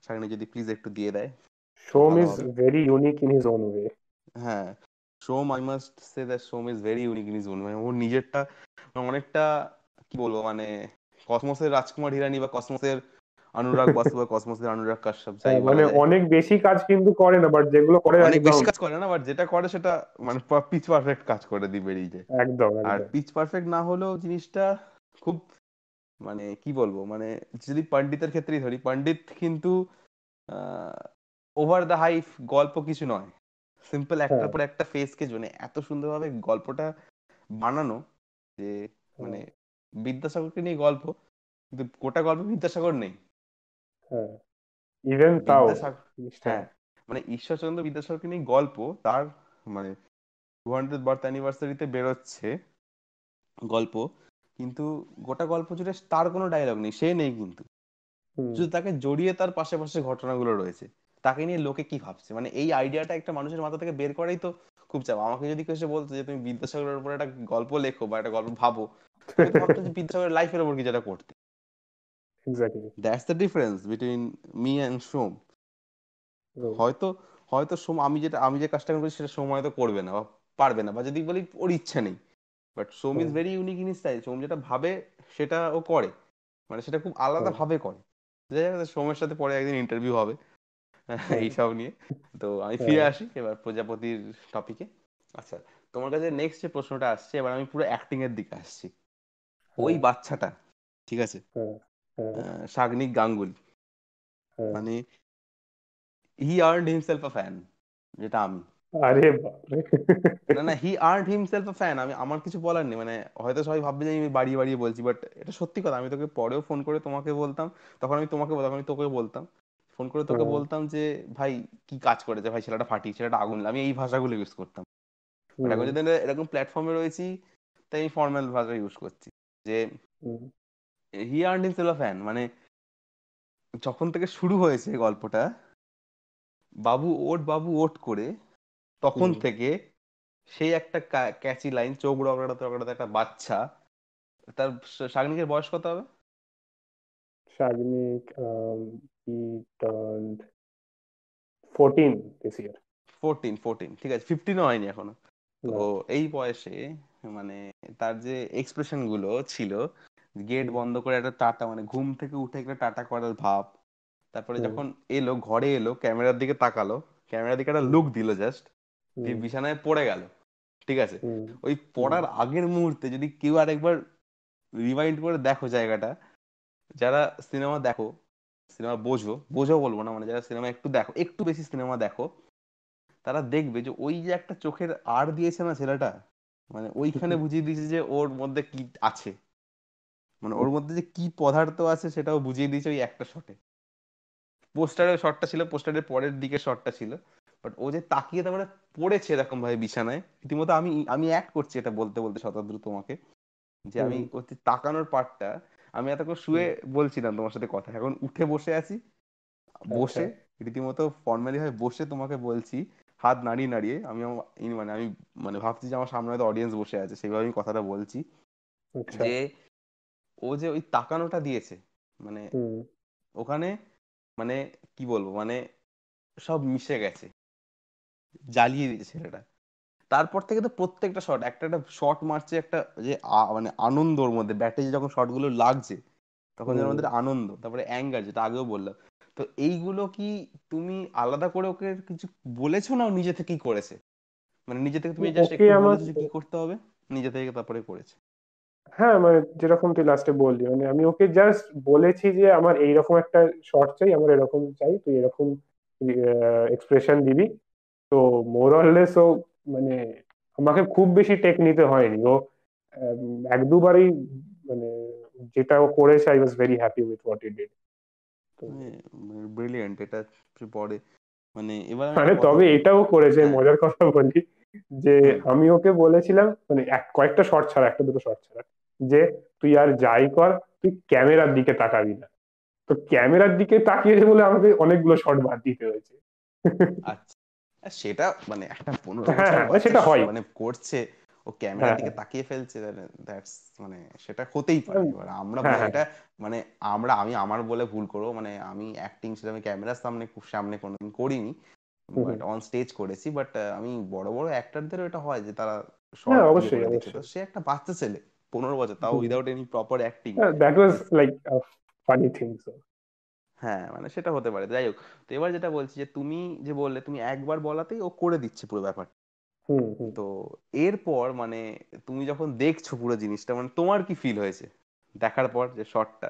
শাগনি যদি প্লিজ একটু দিয়ে দেয়। Som is very unique in his own way হ্যাঁ Som I must say that Som is very unique in his own way ওর নিজেরটা অনেকটা কি বলব মানে কসমোসের রাজকুমার হিরানি বা কসমোসের অনুরাগ বাসু বা কসমোসের অনুরাগ কাশ্যপ যাই বলা মানে অনেক বেশি কাজ কিন্তু করে না বাট যেগুলো করে অনেক বেশি কাজ করে না বাট যেটা করে সেটা মানে পিচ পারফেক্ট কাজ করে দিয়ে বেরিয়ে যায়। একদম আর পিচ পারফেক্ট না হলেও জিনিসটা খুব মানে কি বলব মানে যদি পণ্ডিতের ক্ষেত্রেই ধরি পণ্ডিত কিন্তু ওভার দ্য হাইফ গল্প কিছু নয়। সিম্পল একটার হ্যাঁ। পর একটা ফেসকে জন্য এত সুন্দরভাবে গল্পটা বানানো যে মানে হ্যাঁ। বিদ্যাসাগরকে নিয়ে গল্প কিন্তু গোটা গল্প বিদ্যাসাগর নেই। হ্যাঁ ইভেন তাও হ্যাঁ মানে ঈশ্বরচন্দ্র বিদ্যাসাগরকে নিয়ে গল্প তার মানে টু হান্ড্রেড বার্থ অ্যানিভার্সারিতে বেরোচ্ছে গল্প কিন্তু গোটা গল্প জুড়ে তার কোনো ডায়লগ নেই সে নেই কিন্তু। শুধু তাকে জড়িয়ে তার পাশে পাশে ঘটনাগুলো রয়েছে। তাকে নিয়ে লোকে কি ভাবছে? মানে এই আইডিয়াটা একটা মানুষের মাথা থেকে বের করাই তো খুব চাপ। আমাকে যদি কেউ এসে বলতো যে তুমি বিদ্যাসাগরের উপর একটা গল্প লেখো বা একটা গল্প ভাবো বিদ্যাসাগরের লাইফের উপর কিছু একটা করতে। Exactly that's the difference between me and Som হয়তো হয়তো সোম আমি যেটা আমি যে কাজটা করি সেটা সোম হয়তো করবে না বা পারবে না বা যদি বলি ওর ইচ্ছা নেই। But Som is very unique in style Som যেটা ভাবে সেটা ও করে। মানে সেটা খুব আলাদা ভাবে করে। যাই হোক সোমের সাথে পরে একদিন ইন্টারভিউ হবে। এইসব নিয়ে। তো আমি হ্যাঁ। ফিরে আসি এবার প্রজাপতির টপিকে আচ্ছা তোমার কাছে নেক্সট যে প্রশ্নটা আসছে এবার আমি পুরো অ্যাক্টিং এর দিকে আসছি। ওই হ্যাঁ বাচ্চাটা ঠিক আছে? হ্যাঁ। হ্যাঁ গাঙ্গুলি। হ্যাঁ। মানে he earned himself a fan যেটা আমি। আরে না না he earned himself a fan আমি আমার কিছু বলার নেই মানে হয়তো সবাই ভাববে যে আমি বাড়িয়ে বাড়িয়ে বলছি বাট এটা সত্যি কথা আমি তোকে পরেও ফোন করে তোমাকে বলতাম তখন আমি তোমাকে বলতাম আমি তোকে বলতাম। ফোন করে তোকে বলতাম যে ভাই কি কাজ করেছে? ভাই ছেলেটা ফাটি ছেলেটা আগুন আমি এই ভাষাগুলো ইউজ করতাম। এখন যদি এরকম প্ল্যাটফর্মে রয়েছি তাই আমি ফর্মাল ভাষা ইউজ করছি যে হি আর্নড হিমসেলফ ফ্যান মানে যখন থেকে শুরু হয়েছে গল্পটা বাবু ওট বাবু ওট করে তখন থেকে সেই একটা ক্যাচি লাইন চোখ রগড়াতে রগড়াতে একটা বাচ্চা তার শাগনিকের বয়স কত হবে? um, he turned 14 this year. Fourteen fourteen ঠিক আছে ফিফটিনও হয়নি এখনও। তো এই বয়সে মানে তার যে এক্সপ্রেশনগুলো ছিল গেট বন্ধ করে একটা টাটা মানে ঘুম থেকে উঠে একটা টাটা করার ভাব। তারপরে যখন এলো ঘরে এলো ক্যামেরার দিকে তাকালো ক্যামেরার দিকে একটা লুক দিল জাস্ট দিয়ে বিছানায় পড়ে গেল ঠিক আছে? ওই পড়ার আগের মুহূর্তে যদি কেউ আরেকবার রিমাইন্ড করে দেখো জায়গাটা যারা সিনেমা দেখো সিনেমা বোঝো বোঝো বলব না মানে যারা সিনেমা একটু দেখো একটু বেশি সিনেমা দেখো তারা দেখবে যে ওই যে একটা চোখের আর দিয়েছে না ছেলেটা মানে ওইখানে বুঝিয়ে দিয়েছে যে ওর মধ্যে কি আছে। মানে ওর মধ্যে যে কি পদার্থ আছে সেটাও বুঝিয়ে দিয়েছে ওই একটা শটে পোস্টারের শটটা ছিল পোস্টারের পরের দিকে শটটা ছিল। বাট ও যে তাকিয়ে তারপরে পড়েছে এরকম ভাবে বিছানায়। রীতিমতো আমি আমি অ্যাক্ট করছি এটা বলতে বলতে শতাব্দী তোমাকে। যে আমি তাকানোর পার্টটা আমি এতক্ষণ শুয়ে বলছিলাম তোমার সাথে কথা। এখন উঠে বসে আছি আচ্ছা। বসে রীতিমতো ফর্মালি ভাবে বসে তোমাকে বলছি হাত নাড়িয়ে নাড়িয়ে আমি মানে আমি মানে ভাবছি যে আমার সামনে হয়তো অডিয়েন্স বসে আছে সেইভাবে আমি কথাটা বলছি। আচ্ছা। যে ও যে ওই তাকানোটা দিয়েছে মানে ওখানে মানে কি বলব মানে সব মিশে গেছে জ্বালিয়ে দিয়েছে ছেলেটা। তারপর থেকে তো প্রত্যেকটা শট একটা একটা শট মারছে একটা যে মানে আনন্দ ওর মধ্যে। ব্যাটে যখন শটগুলো লাগছে তখন যেন আমাদের আনন্দ তারপরে অ্যাঙ্গার যেটা আগেও বললাম। তো এইগুলো কি তুমি আলাদা করে ওকে কিছু বলেছ না ও নিজে থেকেই করেছে? মানে নিজে থেকে তুমি জাস্ট একটু কি করতে হবে? নিজে থেকে তারপরে করেছে। হ্যাঁ মানে যেরকম তুই লাস্টে বললি মানে আমি ওকে জাস্ট বলেছি যে আমার এইরকম একটা শর্ট চাই আমার এরকম চাই তুই এরকম এক্সপ্রেশন দিবি। তো মোরলেস ও মানে আমাকে খুব বেশি টেক নিতে হয়নি। ও এক দুবারই মানে যেটা ও করেছে I was very happy with what he did তো মানে ব্রিলিয়েন্ট এটা পরে মানে এবার মানে তবে এটাও করেছে হ্যাঁ। মজার কথা বলি। যে আমি ওকে বলেছিলাম মানে এক কয়েকটা শর্ট ছাড়া একটা দুটো শর্ট ছাড়া যে তুই আর যাই কর তুই ক্যামেরার দিকে তাকাবি না। তো ক্যামেরার দিকে তাকিয়েছে বলে আমাকে অনেকগুলো শর্ট বাদ দিতে হয়েছে। আচ্ছা। সেটা মানে একটা পনেরো হ্যাঁ হ্যাঁ সেটা হয়। মানে করছে ও ক্যামেরার হ্যাঁ দিকে তাকিয়ে ফেলছে দ্যাটস মানে সেটা হতেই পারে। হ্যাঁ এবার আমরা হ্যাঁ মানে হ্যাঁ। এটা মানে আমরা আমি আমার বলে ভুল করব মানে আমি অ্যাক্টিং সেটা আমি ক্যামেরার সামনে খুব সামনে কোনোদিন করিনি। বাট। অন স্টেজ করেছি বাট আমি বড় বড় অ্যাক্টরদেরও এটা হয় যে তারা হ্যাঁ অবশ্যই অবশ্যই। সে একটা বাচ্চা ছেলে পনেরো বছর তাও without any proper acting that was like funny thing হ্যাঁ মানে সেটা হতে পারে যাই হোক। তো এবার যেটা বলছি যে তুমি যে বললে তুমি একবার বলাতেই ও করে দিচ্ছে পুরো ব্যাপারটা। তো এরপর মানে তুমি যখন দেখছ পুরো জিনিসটা মানে তোমার কি ফিল হয়েছে? দেখার পর যে শর্টটা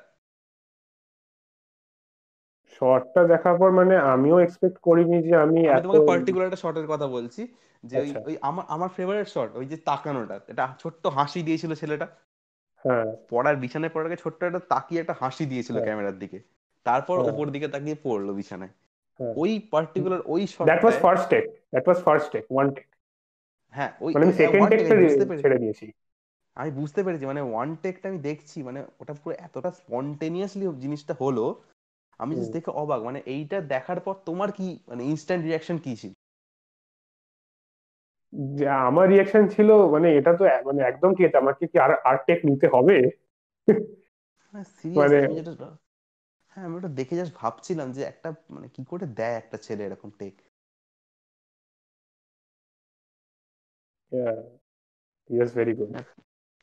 শর্টটা দেখার পর মানে আমিও এক্সপেক্ট করিনি যে আমি আমি তোমাকে পার্টিকুলার একটা শর্টের কথা বলছি যে ওই আচ্ছা। ওই আমার আমার ফেভারিট শর্ট ওই যে তাকানোটা এটা ছোট্ট হাসি দিয়েছিল ছেলেটা। হ্যাঁ। পড়ার বিছানায় পড়ার আগে ছোট্ট একটা তাকিয়ে একটা হাসি দিয়েছিল হ্যাঁ। ক্যামেরার দিকে। তারপর হ্যাঁ। ওপর দিকে তাকিয়ে পড়ল বিছানায়। হ্যাঁ। ওই পার্টিকুলার ওই that was first take that was first take one take হ্যাঁ ওই মানে আমি সেকেন্ড টেকটা বুঝতে পেরেছি। ছেড়ে দিয়েছি। আমি বুঝতে পেরেছি মানে ওয়ান টেকটা আমি দেখছি মানে ওটা পুরো এতটা স্পন্টেনিয়াসলি জিনিসটা হলো আমি জাস্ট দেখে অবাক মানে এইটা দেখার পর তোমার কি মানে ইনস্ট্যান্ট রিয়াকশন কি ছিল? যে আমার রিয়াকশন ছিল মানে এটা তো মানে একদম কি এটা আমাকে কি আর আর টেক নিতে হবে? মানে মানে হ্যাঁ আমি ওটা দেখে জাস্ট ভাবছিলাম যে একটা মানে কি করে দেয় একটা ছেলে এরকম টেক ইয়েস ভেরি গুড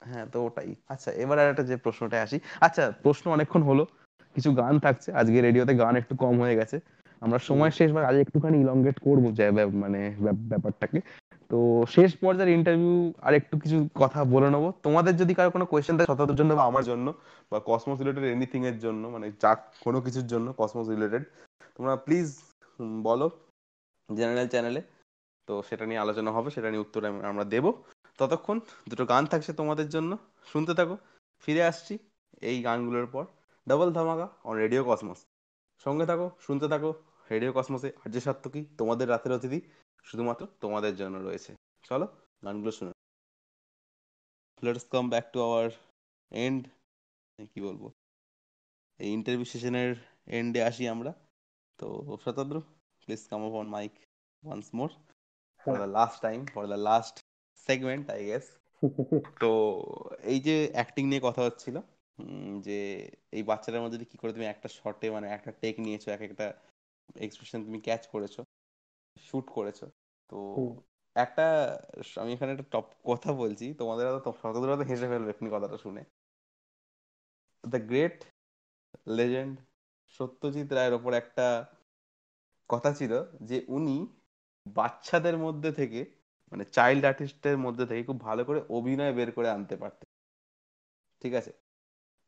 হ্যাঁ তো ওটাই। আচ্ছা এবার আর একটা যে প্রশ্নটা আসি। আচ্ছা প্রশ্ন অনেকক্ষণ হলো। কিছু গান থাকছে। আজকে রেডিওতে গান একটু কম হয়ে গেছে। আমরা সময় শেষ বার আজ একটুখানি ইলংগেট করব মানে ব্যাপারটাকে। তো শেষ পর্যায়ের ইন্টারভিউ আর একটু কিছু কথা বলে নেব। তোমাদের যদি কারও কোনো কোয়েশ্চেন থাকে শতাব্দীর জন্য বা আমার জন্য বা কসমোস রিলেটেড এনিথিং এর জন্য মানে যা কোনো কিছুর জন্য কসমোস রিলেটেড তোমরা প্লিজ বলো জেনারেল চ্যানেলে তো সেটা নিয়ে আলোচনা হবে সেটা নিয়ে উত্তর আম- আমরা দেবো। ততক্ষণ দুটো গান থাকছে তোমাদের জন্য। শুনতে থাকো। ফিরে আসছি এই গানগুলোর পর। ডাবল ধামাকা অন রেডিও কসমস সঙ্গে থাকো শুনতে থাকো রেডিও কসমোসে আর্য সাত্তকী তোমাদের রাতের অতিথি শুধুমাত্র তোমাদের জন্য রয়েছে। চলো গানগুলো শুনে। Let's come back to our end কি বলব? এই ইন্টারভিউ সেশনের এন্ডে আসি আমরা। তো Shatadru please come on mic once more for the last time for the last segment I guess তো এই যে অ্যাক্টিং নিয়ে কথা হচ্ছিল যে এই বাচ্চাটার মধ্যে কি করে তুমি একটা শটে মানে একটা টেক নিয়েছো এক একটা এক্সপ্রেশন তুমি ক্যাচ করেছ শুট করেছ। তো একটা আমি এখানে একটা টপ কথা বলছি তোমাদের শতদূর হয়তো হেসে ফেলবে এক্ষুনি কথাটা শুনে। দ্য গ্রেট লেজেন্ড সত্যজিৎ রায়ের ওপর একটা কথা ছিল যে উনি বাচ্চাদের মধ্যে থেকে মানে চাইল্ড আর্টিস্টের মধ্যে থেকে খুব ভালো করে অভিনয় বের করে আনতে পারতেন। ঠিক আছে?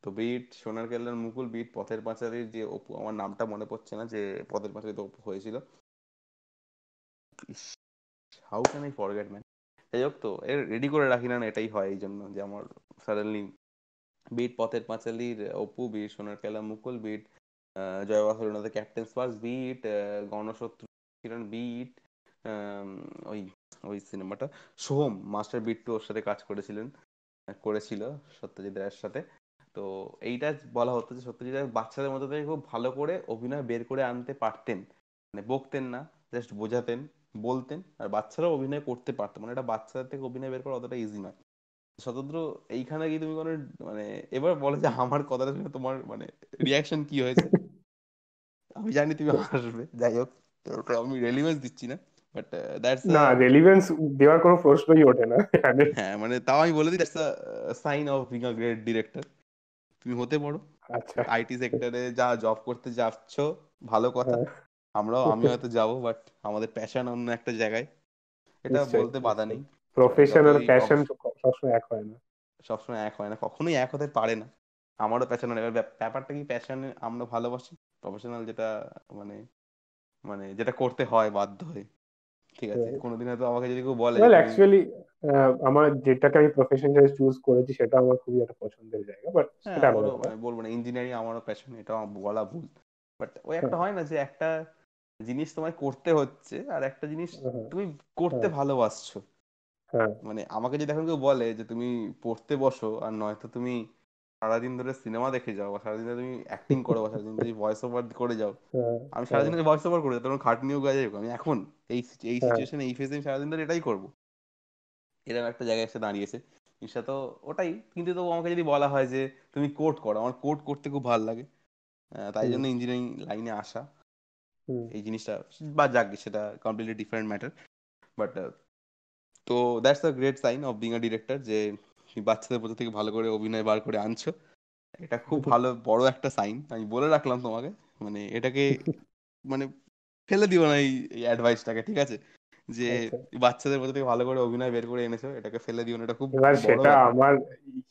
তো বিট সোনার কেল্লার মুকুল বিট পথের পাঁচালীর যে অপু, আমার নামটা মনে পড়ছে না যে পথের পাঁচালীতে অপু হয়েছিল। How can I forget man যাই হোক তো এর রেডি করে রাখি না এটাই হয় এই জন্য যে আমার সাডেনলি বিট পথের পাঁচালীর অপু বিট সোনার কেল্লা মুকুল বিট জয় বাসরনাথের ক্যাপ্টেন স্পার্স বিট গণশত্রু কিরণ বিট ওই ওই সিনেমাটা, সোহম মাস্টার বিট টু ওর সাথে কাজ করেছিলেন, করেছিল সত্যজিৎ রায়ের সাথে। তো এইটা বলা হতো যে সত্যজিৎ রায় বাচ্চাদের মধ্যে থেকে খুব ভালো করে অভিনয় বের করে আনতে পারতেন। মানে বকতেন না জাস্ট বোঝাতেন বলতেন আর বাচ্চারাও অভিনয় করতে পারতো। মানে এটা বাচ্চাদের থেকে অভিনয় বের করা অতটা ইজি নয়। স্বতন্ত্র এইখানে কি তুমি কোনো মানে এবার বলে যে আমার কথাটা শুনে তোমার মানে রিয়াকশন কি হয়েছে? আমি জানি তুমি হাসবে যাই হোক আমি রেলিভেন্স দিচ্ছি না বাট দ্যাটস না রেলিভেন্স দেওয়ার কোনো প্রশ্নই ওঠে না। হ্যাঁ মানে তাও আমি বলে দিই that's sign of being a great director তুমি হতে পারো। আচ্ছা। আইটি সেক্টরে যা জব করতে যাচ্ছ ভালো কথা। হ্যাঁ। আমরাও আমি হয়তো যাব বাট আমাদের প্যাশন অন্য একটা জায়গায়। এটা বলতে বাধা নেই। প্রফেশন আর প্যাশন সবসময় এক হয় না। সবসময় এক হয় না কখনোই এক হতে পারে না। আমারও প্যাশন ব্যাপারটা কি প্যাশনে আমরা ভালোবাসি। প্রফেশনাল যেটা মানে মানে যেটা করতে হয় বাধ্য হয়ে। ঠিক আছে? কোনোদিন হয়তো আমাকে যদি কেউ বলে অ্যাকচুয়ালি আমার যেটাকে আমি প্রফেশন হিসেবে চুজ করেছি সেটা আমার খুবই একটা পছন্দের জায়গা বাট হ্যাঁ সেটা মানে বলব না ইঞ্জিনিয়ারিং আমারও প্যাশন এটা বলা ভুল। বাট ওই একটা হ্যাঁ। হয় না যে একটা জিনিস তোমায় করতে হচ্ছে আর একটা জিনিস হ্যাঁ তুমি করতে ভালোবাসছো। মানে আমাকে যদি এখন কেউ বলে যে তুমি পড়তে বসো আর নয়তো তুমি সারাদিন ধরে সিনেমা দেখে যাও বা সারাদিন ধরে তুমি অ্যাক্টিং করো বা সারাদিন ধরে ভয়েস ওভার করে যাও আমি সারাদিন ধরে ভয়েস ওভার করে যাও তখন খাটনিও গায়ে আমি এখন এই এই সিচুয়েশনে এই ফেজে আমি সারাদিন ধরে এটাই করব। এরকম একটা জায়গায় এসে দাঁড়িয়েছে। জিনিসটা তো ওটাই। কিন্তু তবু আমাকে যদি বলা হয় যে তুমি কোড করো। আমার কোড করতে খুব ভালো লাগে। তাই জন্য ইঞ্জিনিয়ারিং লাইনে আসা। এই জিনিসটা বা যাক সেটা কমপ্লিটলি ডিফারেন্ট ম্যাটার বাট তো that's a great sign of being a director যে তুমি বাচ্চাদের মধ্যে থেকে ভালো করে অভিনয় বার করে আনছো। এটা খুব ভালো বড় একটা সাইন আমি বলে রাখলাম তোমাকে। মানে এটাকে মানে ফেলে দিও না এই অ্যাডভাইসটাকে ঠিক আছে? যে আচ্ছা। বাচ্চাদের মধ্যে থেকে ভালো করে অভিনয় বের করে এনেছো এটাকে ফেলে দিও না এটা খুব এবার সেটা আমার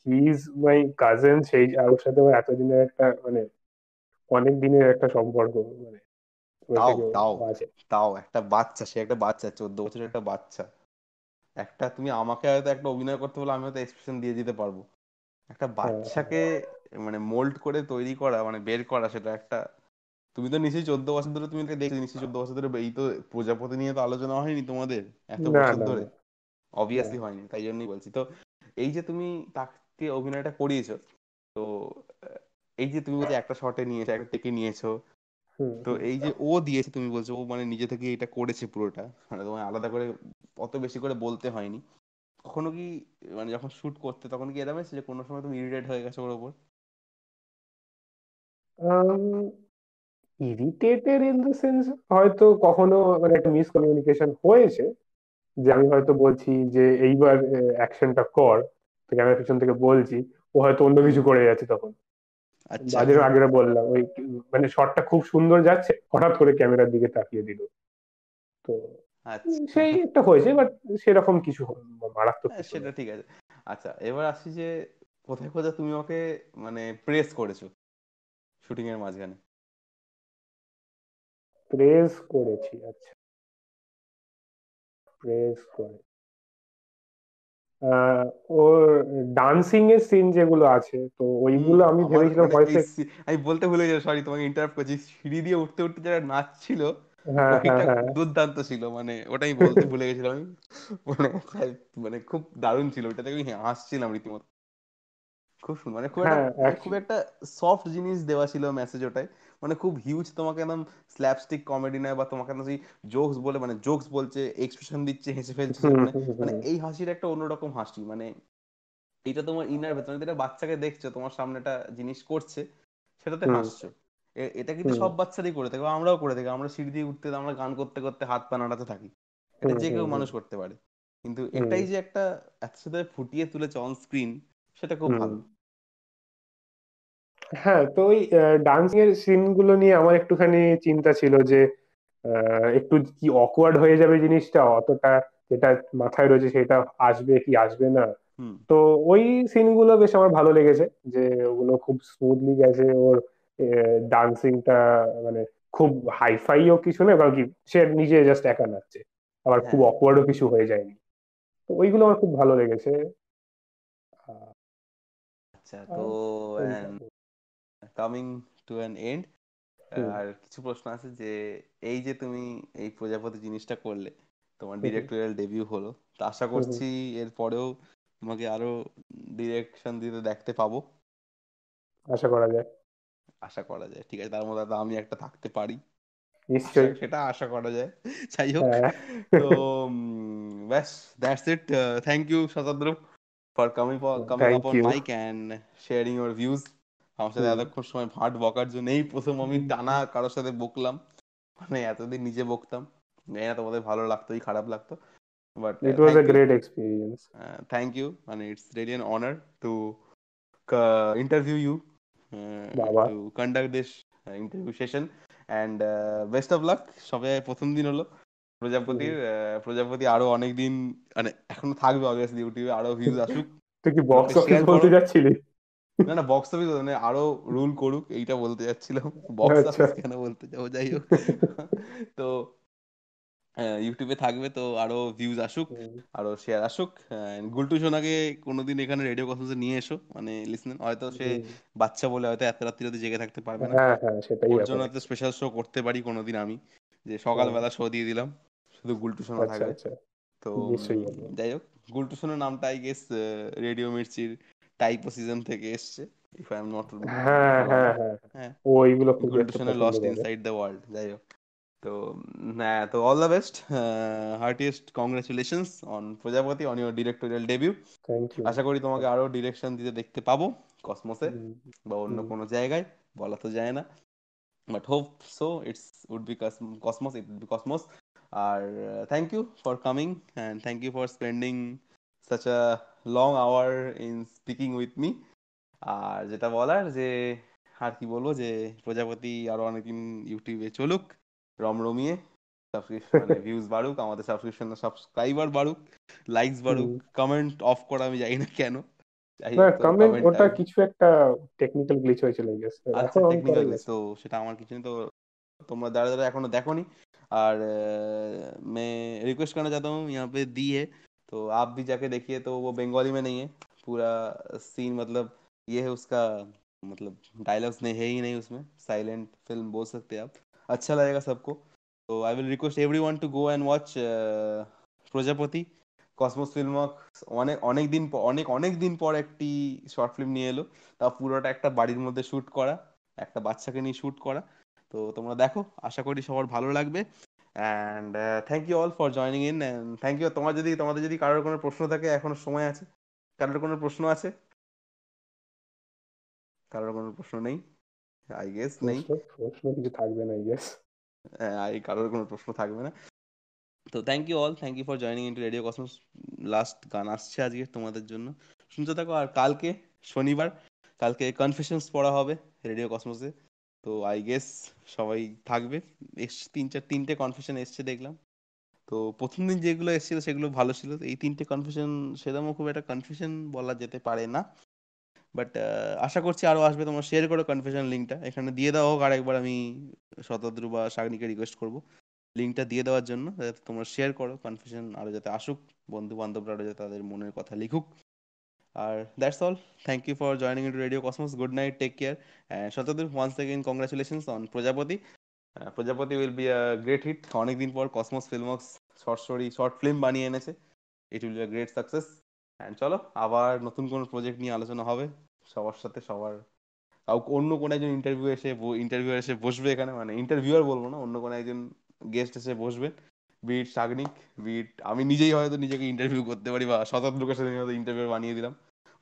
হি ইজ মাই কাজিন সেই আর সাথে আমার এতদিনের একটা মানে অনেক দিনের একটা সম্পর্ক মানে তাও তাও তাও একটা বাচ্চা সে একটা বাচ্চা চোদ্দ বছরের একটা বাচ্চা। একটা তুমি আমাকে হয়তো একটা অভিনয় করতে বলে আমি হয়তো এক্সপ্রেশন দিয়ে দিতে পারব। একটা হ্যাঁ। বাচ্চাকে মানে মোল্ড করে তৈরি করা মানে বের করা সেটা একটা তুমি তো নিশ্চয়ই চোদ্দ বছর ধরে তুমি দেখলে নিশ্চয়ই চোদ্দ বছর ধরে এই তো প্রজাপতি নিয়ে তো আলোচনা হয়নি তোমাদের এত বছর ধরে। অবভিয়াসলি হয়নি তাই জন্যই বলছি। তো এই যে তুমি তাকে অভিনয়টা করিয়েছো তো এই যে তুমি বলছো একটা শটে নিয়েছো একটা টেকে নিয়েছো তো এই যে ও দিয়েছে তুমি বলছো ও মানে নিজে থেকে এটা করেছে পুরোটা মানে তোমায় আলাদা করে অত বেশি করে বলতে হয়নি। কখনো কি মানে যখন শুট করতে তখন কি এরকম যে কোনো সময় তুমি ইরিটেট হয়ে গেছো ওর ওপর? ইরিটেটেড ইন দ্য সেন্স হয়তো কখনো মানে একটা মিসকমিউনিকেশন হয়েছে যে আমি হয়তো বলছি যে এইবার অ্যাকশনটা কর তো ক্যামেরা পিছন থেকে বলছি ও হয়তো অন্য কিছু করে যাচ্ছে তখন। আচ্ছা। আগের আগের বললাম ওই মানে শটটা খুব সুন্দর যাচ্ছে হঠাৎ করে ক্যামেরার দিকে তাকিয়ে দিল। তো আচ্ছা। সেই একটা হয়েছে বাট সেরকম কিছু মারাত্মক হ্যাঁ, সেটা ঠিক আছে। আচ্ছা এবার আসি যে কোথায় কোথায় তুমি ওকে মানে প্রেস করেছ শুটিং এর মাঝখানে? প্রেস করেছি আচ্ছা। প্রেস করে। ওর ডান্সিং এর সিন যেগুলো আছে তো ওইগুলো আমি ভেবেছিলাম মানে হয়তো এই সি- আমি বলতে ভুলে গেছি সরি তোমাকে ইন্টারাপ্ট করছি। সিঁড়ি দিয়ে উঠতে উঠতে যারা নাচছিল হ্যাঁ হ্যাঁ হ্যাঁ। দুর্দান্ত ছিল মানে ওটা আমি বলতে ভুলে গেছিলাম। আমি মানে মানে খুব দারুণ ছিল থেকে আমি হাসছিলাম রীতিমতো। খুব সুন্দর। মানে খুব একটা হ্যাঁ মানে খুব একটা সফট জিনিস দেওয়া ছিল মেসেজ ওটায়। মানে খুব হিউজ তোমাকে একদম স্ল্যাপস্টিক কমেডি নয় বা তোমাকে একদম সেই জোকস বলে মানে জোকস বলছে এক্সপ্রেশন দিচ্ছে হেসে ফেলছে হুম মানে এই হাসির একটা অন্যরকম হাসি। মানে এটা তোমার ইনার ভেতরে যেটা বাচ্চাকে দেখছ তোমার সামনে একটা জিনিস করছে সেটাতে হাসছো। এটা কিন্তু সব বাচ্চারাই করে থাকে বা আমরাও করে থাকি। আমরা সিঁড়ি দিয়ে উঠতে আমরা গান করতে করতে হাত পা নাড়াতে থাকি। এটা যে কেউ মানুষ করতে পারে। কিন্তু এটাই যে একটা একসাথে ফুটিয়ে তুলেছে অন স্ক্রিন সেটা খুব ভালো। হ্যাঁ তো ওই ডান্সিং এর সিনগুলো নিয়ে আমার একটুখানি চিন্তা ছিল যে আহ, একটু কি অকওয়ার্ড হয়ে যাবে জিনিসটা? অতটা যেটা মাথায় রয়েছে সেটা আসবে কি আসবে না? তো ওই সিনগুলো বেশ আমার ভালো লেগেছে যে ওগুলো খুব স্মুথলি গেছে। ওর ডান্সিংটা মানে খুব হাইফাইও কিছু নয় কারণ কি সে নিজে জাস্ট একা নাচছে। আবার খুব হ্যাঁ। অকওয়ার্ডও কিছু হয়ে যায়নি। তো ওইগুলো আমার খুব ভালো লেগেছে। আচ্ছা তো কামিং টু অ্যান এন্ড আর কিছু প্রশ্ন আছে যে এই যে তুমি এই প্রজাপতি জিনিসটা করলে তোমার ডিরেক্টোরিয়াল ডেবিউ হলো তো আশা করছি এর পরেও তোমাকে আরও ডিরেকশন দিতে দেখতে পাবো। আশা করা যায়। আশা করা যায় ঠিক আছে তার মধ্যে আমি একটা থাকতে পারি। নিশ্চয়ই। সেটা আশা করা যায় যাই হোক। হ্যাঁ। তো ব্যাস that's it thank you Shatadru for coming coming thank up on you mic and sharing your views আমার সাথে এতক্ষণ সময় ভাট বকার জন্য এই প্রথম আমি টানা কারোর সাথে বকলাম। মানে এতদিন নিজে বকতাম। জানি না তোমাদের ভালো লাগতো কি খারাপ লাগতো but it was a great experience thank you মানে it's really an honour to interview you to conduct this interview session and best of luck সবে প্রথম দিন হলো। প্রজাপতির প্রজাপতি আরও অনেক দিন মানে এখনও থাকবে অবভিয়াসলি ইউটিউবে আরও ভিউজ আসুক। তুই কি বক্স অফিস বলতে যাচ্ছিলি? না না বক্স অফিস মানে আরও রুল করুক এইটা বলতে যাচ্ছিলাম। বক্স আচ্ছা। অফিস কেন বলতে যাব যাই হোক। তো ইউটিউবে থাকবে তো আরও ভিউজ আসুক আরও শেয়ার আসুক। গুলটু সোনাকে কোনোদিন এখানে রেডিও কসমসে নিয়ে এসো মানে লিসনেন হয়তো সে বাচ্চা বলে হয়তো এত রাত্রি রাতে জেগে থাকতে পারবে না। হ্যাঁ হ্যাঁ ওর জন্য হয়তো স্পেশাল শো করতে পারি কোনোদিন আমি যে সকালবেলা শো দিয়ে দিলাম। শুধু গুলটু সোনা আচ্ছা, থাকবে। আচ্ছা। তো যাই হোক গুলটু সোনার নামটা আই গেস রেডিও মির্চির টাইপো সিজন থেকে এসছে ইফ আই এম নট হ্যাঁ হ্যাঁ ওইগুলো খুব গুলটু সোনা লস্ট ইনসাইড দ্য ওয়ার্ল্ড যাই হোক। তো হ্যাঁ তো all the best heartiest congratulations on Projapoti on your directorial debut আশা করি তোমাকে আরও ডিরেকশন দিতে দেখতে পাবো কসমোসে বা অন্য কোনো জায়গায় বলা তো যায় না। But hope so it's would be Cosmos it would be Cosmos R thank you for coming and thank you for spending such a long hour in speaking with me আর যেটা বলার যে আর কি বলব যে প্রজাপতি আরও অনেকদিন ইউটিউবে চলুক রমরমিয়ে মানে ভিউজ বাড়ুক আমাদের সাবস্ক্রিপশন সাবস্ক্রাইবার বাড়ুক লাইকস বাড়ুক কমেন্ট অফ করা আমি জানি না কেন। কমেন্ট ওটা কিছু একটা টেকনিক্যাল গ্লিচ হয়েছিল আচ্ছা টেকনিক্যাল তো সেটা আমার কিছু তো তোমরা যারা যারা এখনো দেখোনি और मैं रिक्वेस्ट करना चाहता हूँ यहाँ पे दी है तो आप भी जाके देखिए तो वो बंगाली में नहीं है पूरा सीन मतलब ये है उसका मतलब डायलॉग्स नहीं है ही नहीं उसमें साइलेंट फिल्म बोल सकते हैं आप अच्छा लगेगा सबको तो I will request everyone to go and watch Projapoti Cosmos film অনেক অনেক দিন অনেক অনেক দিন পর একটি শর্ট ফিল্ম নিয়ে এলো তা পুরোটা একটা বাড়ির মধ্যে শ্যুট করা একটা বাচ্চাকে নিয়ে শ্যুট করা তো তোমরা দেখো আশা করি সবার ভালো লাগবে। And thank you all for joining in and thank you তোমার যদি তোমাদের যদি কারোর কোনো প্রশ্ন থাকে এখনও সময় আছে। কারোর কোনো প্রশ্ন আছে? কারোর কোনো প্রশ্ন নেই? আই গেস নেই। প্রশ্ন কিছু থাকবে না আই গেস আই কারোর কোনো প্রশ্ন থাকবে না। তো thank you all thank you for joining in to radio Cosmos last গান আসছে আজকে তোমাদের জন্য। শুনতে থাকো আর কালকে শনিবার কালকে কনফেশনস পড়া হবে রেডিও কসমসে তো আই গেস সবাই থাকবে। তিন চার, তিনটে কনফেশন এসছে দেখলাম। তো প্রথম দিন যেগুলো এসেছিল সেগুলো ভালো ছিল। এই তিনটে কনফেশন সেরকমও খুব একটা কনফিউশন বলা যেতে পারে না। বাট আশা করছি আরও আসবে। তোমরা শেয়ার করো কনফেশন লিঙ্কটা এখানে দিয়ে দেওয়া হোক আরেকবার আমি শতদ্রু বা শাগনিকে রিকোয়েস্ট করব। লিঙ্কটা দিয়ে দেওয়ার জন্য। যাতে তোমরা শেয়ার করো কনফিউশন আরও যাতে আসুক। বন্ধু বান্ধবরা আরও যাতে তাদের মনের কথা লিখুক। আর that's all thank you for joining in radio Cosmos good night take care and Shatadru once again congratulations on Projapoti Projapoti will be great hit অনেকদিন পর Cosmos films short story short film বানিয়ে এনেছে। It will be great success and চলো, আবার নতুন কোনো project নিয়ে আলোচনা হবে। সবার সাথে সবার অন্য কোনো একজন ইন্টারভিউ এসে ইন্টারভিউ এসে বসবে এখানে। মানে ইন্টারভিউয়ার বলব না, অন্য কোনো একজন গেস্ট এসে বসবে। বিট সাগনিক বিট আমি নিজেই হয়তো নিজেকে ইন্টারভিউ করতে পারি বা শতাব্দ লোকের সাথে হয়তো ইন্টারভিউ বানিয়ে দিলাম।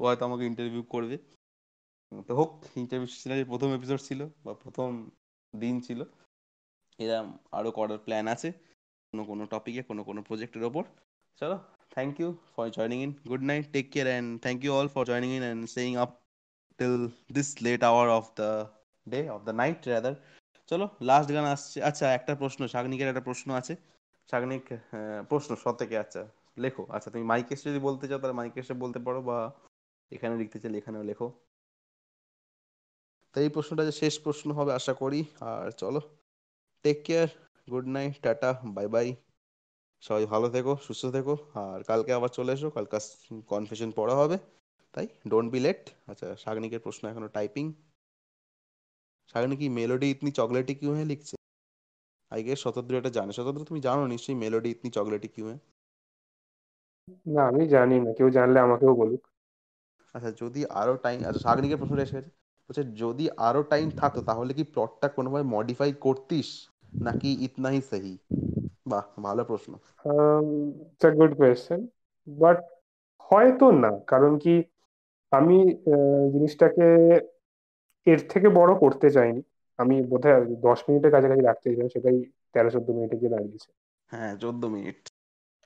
ও হয়তো আমাকে ইন্টারভিউ করবে। তো হোক ইন্টারভিউ সিরিজের প্রথম এপিসোড ছিল বা প্রথম দিন ছিল। এরম আরও করার প্ল্যান আছে কোনো কোনো টপিকে কোনো কোনো প্রজেক্টের ওপর। চলো thank you for joining in good night take care and thank you all for joining in and saying up till this late hour of the day of the night rather চলো লাস্ট গান আসছে। আচ্ছা একটা প্রশ্ন শাগনিকের একটা প্রশ্ন আছে। শাগনিক প্রশ্ন থেকে আচ্ছা লেখো। আচ্ছা তুমি মাইক এসে যদি বলতে চাও, তাহলে মাইক এসে বলতে পারো বা এখানে লিখতে চাইলে এখানেও লেখো। তো এই প্রশ্নটা যে শেষ প্রশ্ন হবে, আশা করি। আর চলো take care good night tata bye bye সবাই ভালো থেকো, সুস্থ থেকো। আর কালকে আবার চলে এসো, কালকে কনফেশন পড়া হবে। তাই ডোন্ট বি লেট আচ্ছা শাগনিকের প্রশ্ন এখনও টাইপিং শাগনি কি মেলোডি ইতনি চকলেটি কিউ হ্যাঁ লিখছে? আই গেস শতদ্র এটা জানে শতদ্র তুমি জানো নিশ্চয়ই মেলোডি ইতনি চকলেটি কিউ না আমি জানি না কেউ জানলে আমাকেও বলুক। আচ্ছা যদি আরও টাইম আচ্ছা শাগনিকের প্রশ্নটা এসে গেছে বলছে যদি আরও টাইম থাকতো তাহলে কি প্লটটা কোনোভাবে মডিফাই করতিস? নাকি ইতনাই সহি? বাহ ভালো প্রশ্ন। It's a good question but হয়তো না কারণ কি আমি জিনিসটাকে এর থেকে বড় করতে চাইনি। আমি বোধহয় দশ মিনিটের কাছাকাছি রাখতে চাই সেটাই তেরো চোদ্দ মিনিটে গিয়ে দাঁড়িয়েছে। হ্যাঁ চোদ্দ মিনিট।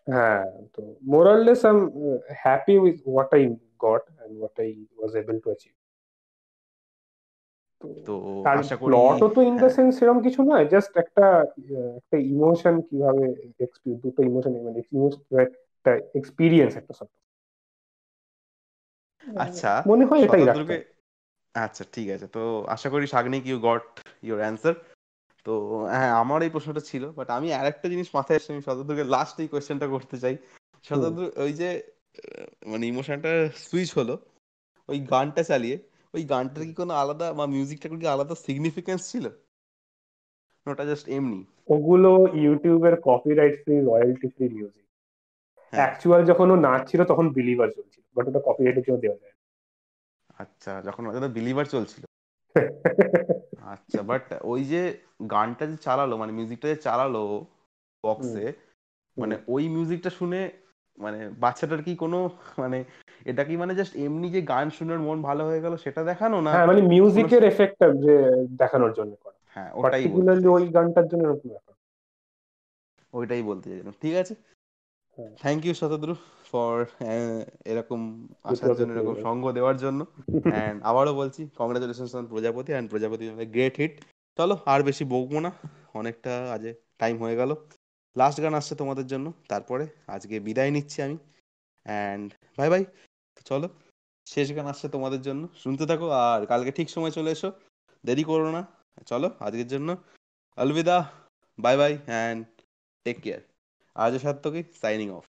হ্যাঁ তো more or less I am happy with what I got and what I was able to achieve তো আশা করি প্লটও তো ইন দ্য সেন্স সেরকম কিছু নয় জাস্ট একটা একটা ইমোশন কীভাবে দুটো ইমোশন মানে একটা এক্সপিরিয়েন্স একটা সব আচ্ছা মনে হয় এটাই রাখতে। আচ্ছা ঠিক আছে। তো আশা করি Sagnik you got your answer তো হ্যাঁ আমার এই প্রশ্নটা ছিল বাট আমি আরেকটা জিনিস মাথায় এসে আমি শতদ্রুকে লাস্ট এই কোয়েশ্চেনটা করতে চাই। শতদ্রু ওই যে মানে ইমোশনটা সুইচ হলো ওই গানটা চালিয়ে ওই গানটার কি কোনো আলাদা বা মিউজিকটা কি আলাদা সিগনিফিকেন্স ছিল? না, ওটা জাস্ট এমনি। ওগুলো ইউটিউবের copyright free royalty free music actual যখন ও নাচছিল তখন বিলিভার চলছিল বাট ওটা কপিরাইটের জন্য দেওয়া যায়। আচ্ছা যখন ওটা বিলিভার চলছিল। আচ্ছা বাট ওই যে গানটা যে চালালো মানে মিউজিকটা যে চালালো বক্সে মানে ওই মিউজিকটা শুনে মানে বাচ্চাটার কি কোনো মানে এটা কি মানে জাস্ট এমনি যে গান শুনে মন ভালো হয়ে গেল সেটা দেখানো না হ্যাঁ মানে মিউজিকের এফেক্টটা যে দেখানোর জন্য করা। হ্যাঁ ওটাই পার্টিকুলারলি ওই গানটার জন্য এরকম ব্যাপার। ওইটাই বলতে চাইছিলাম। ঠিক আছে। থ্যাংক ইউ শতদ্রু ফর এরকম আসার জন্য এরকম সঙ্গ দেওয়ার জন্য। অ্যান্ড আবারও বলছি congratulation on Projapoti and Projapoti great hit চলো আর বেশি বকবো না অনেকটা আজ টাইম হয়ে গেল। লাস্ট গান আসছে তোমাদের জন্য তারপরে আজকে বিদায় নিচ্ছি আমি। অ্যান্ড বাই বাই চলো শেষ গান আসছে তোমাদের জন্য। শুনতে থাকো আর কালকে ঠিক সময় চলে এসো। দেরি করো না। চলো আজকের জন্য। অলবিদা bye bye and take care আজ সার্থকী সাইনিং অফ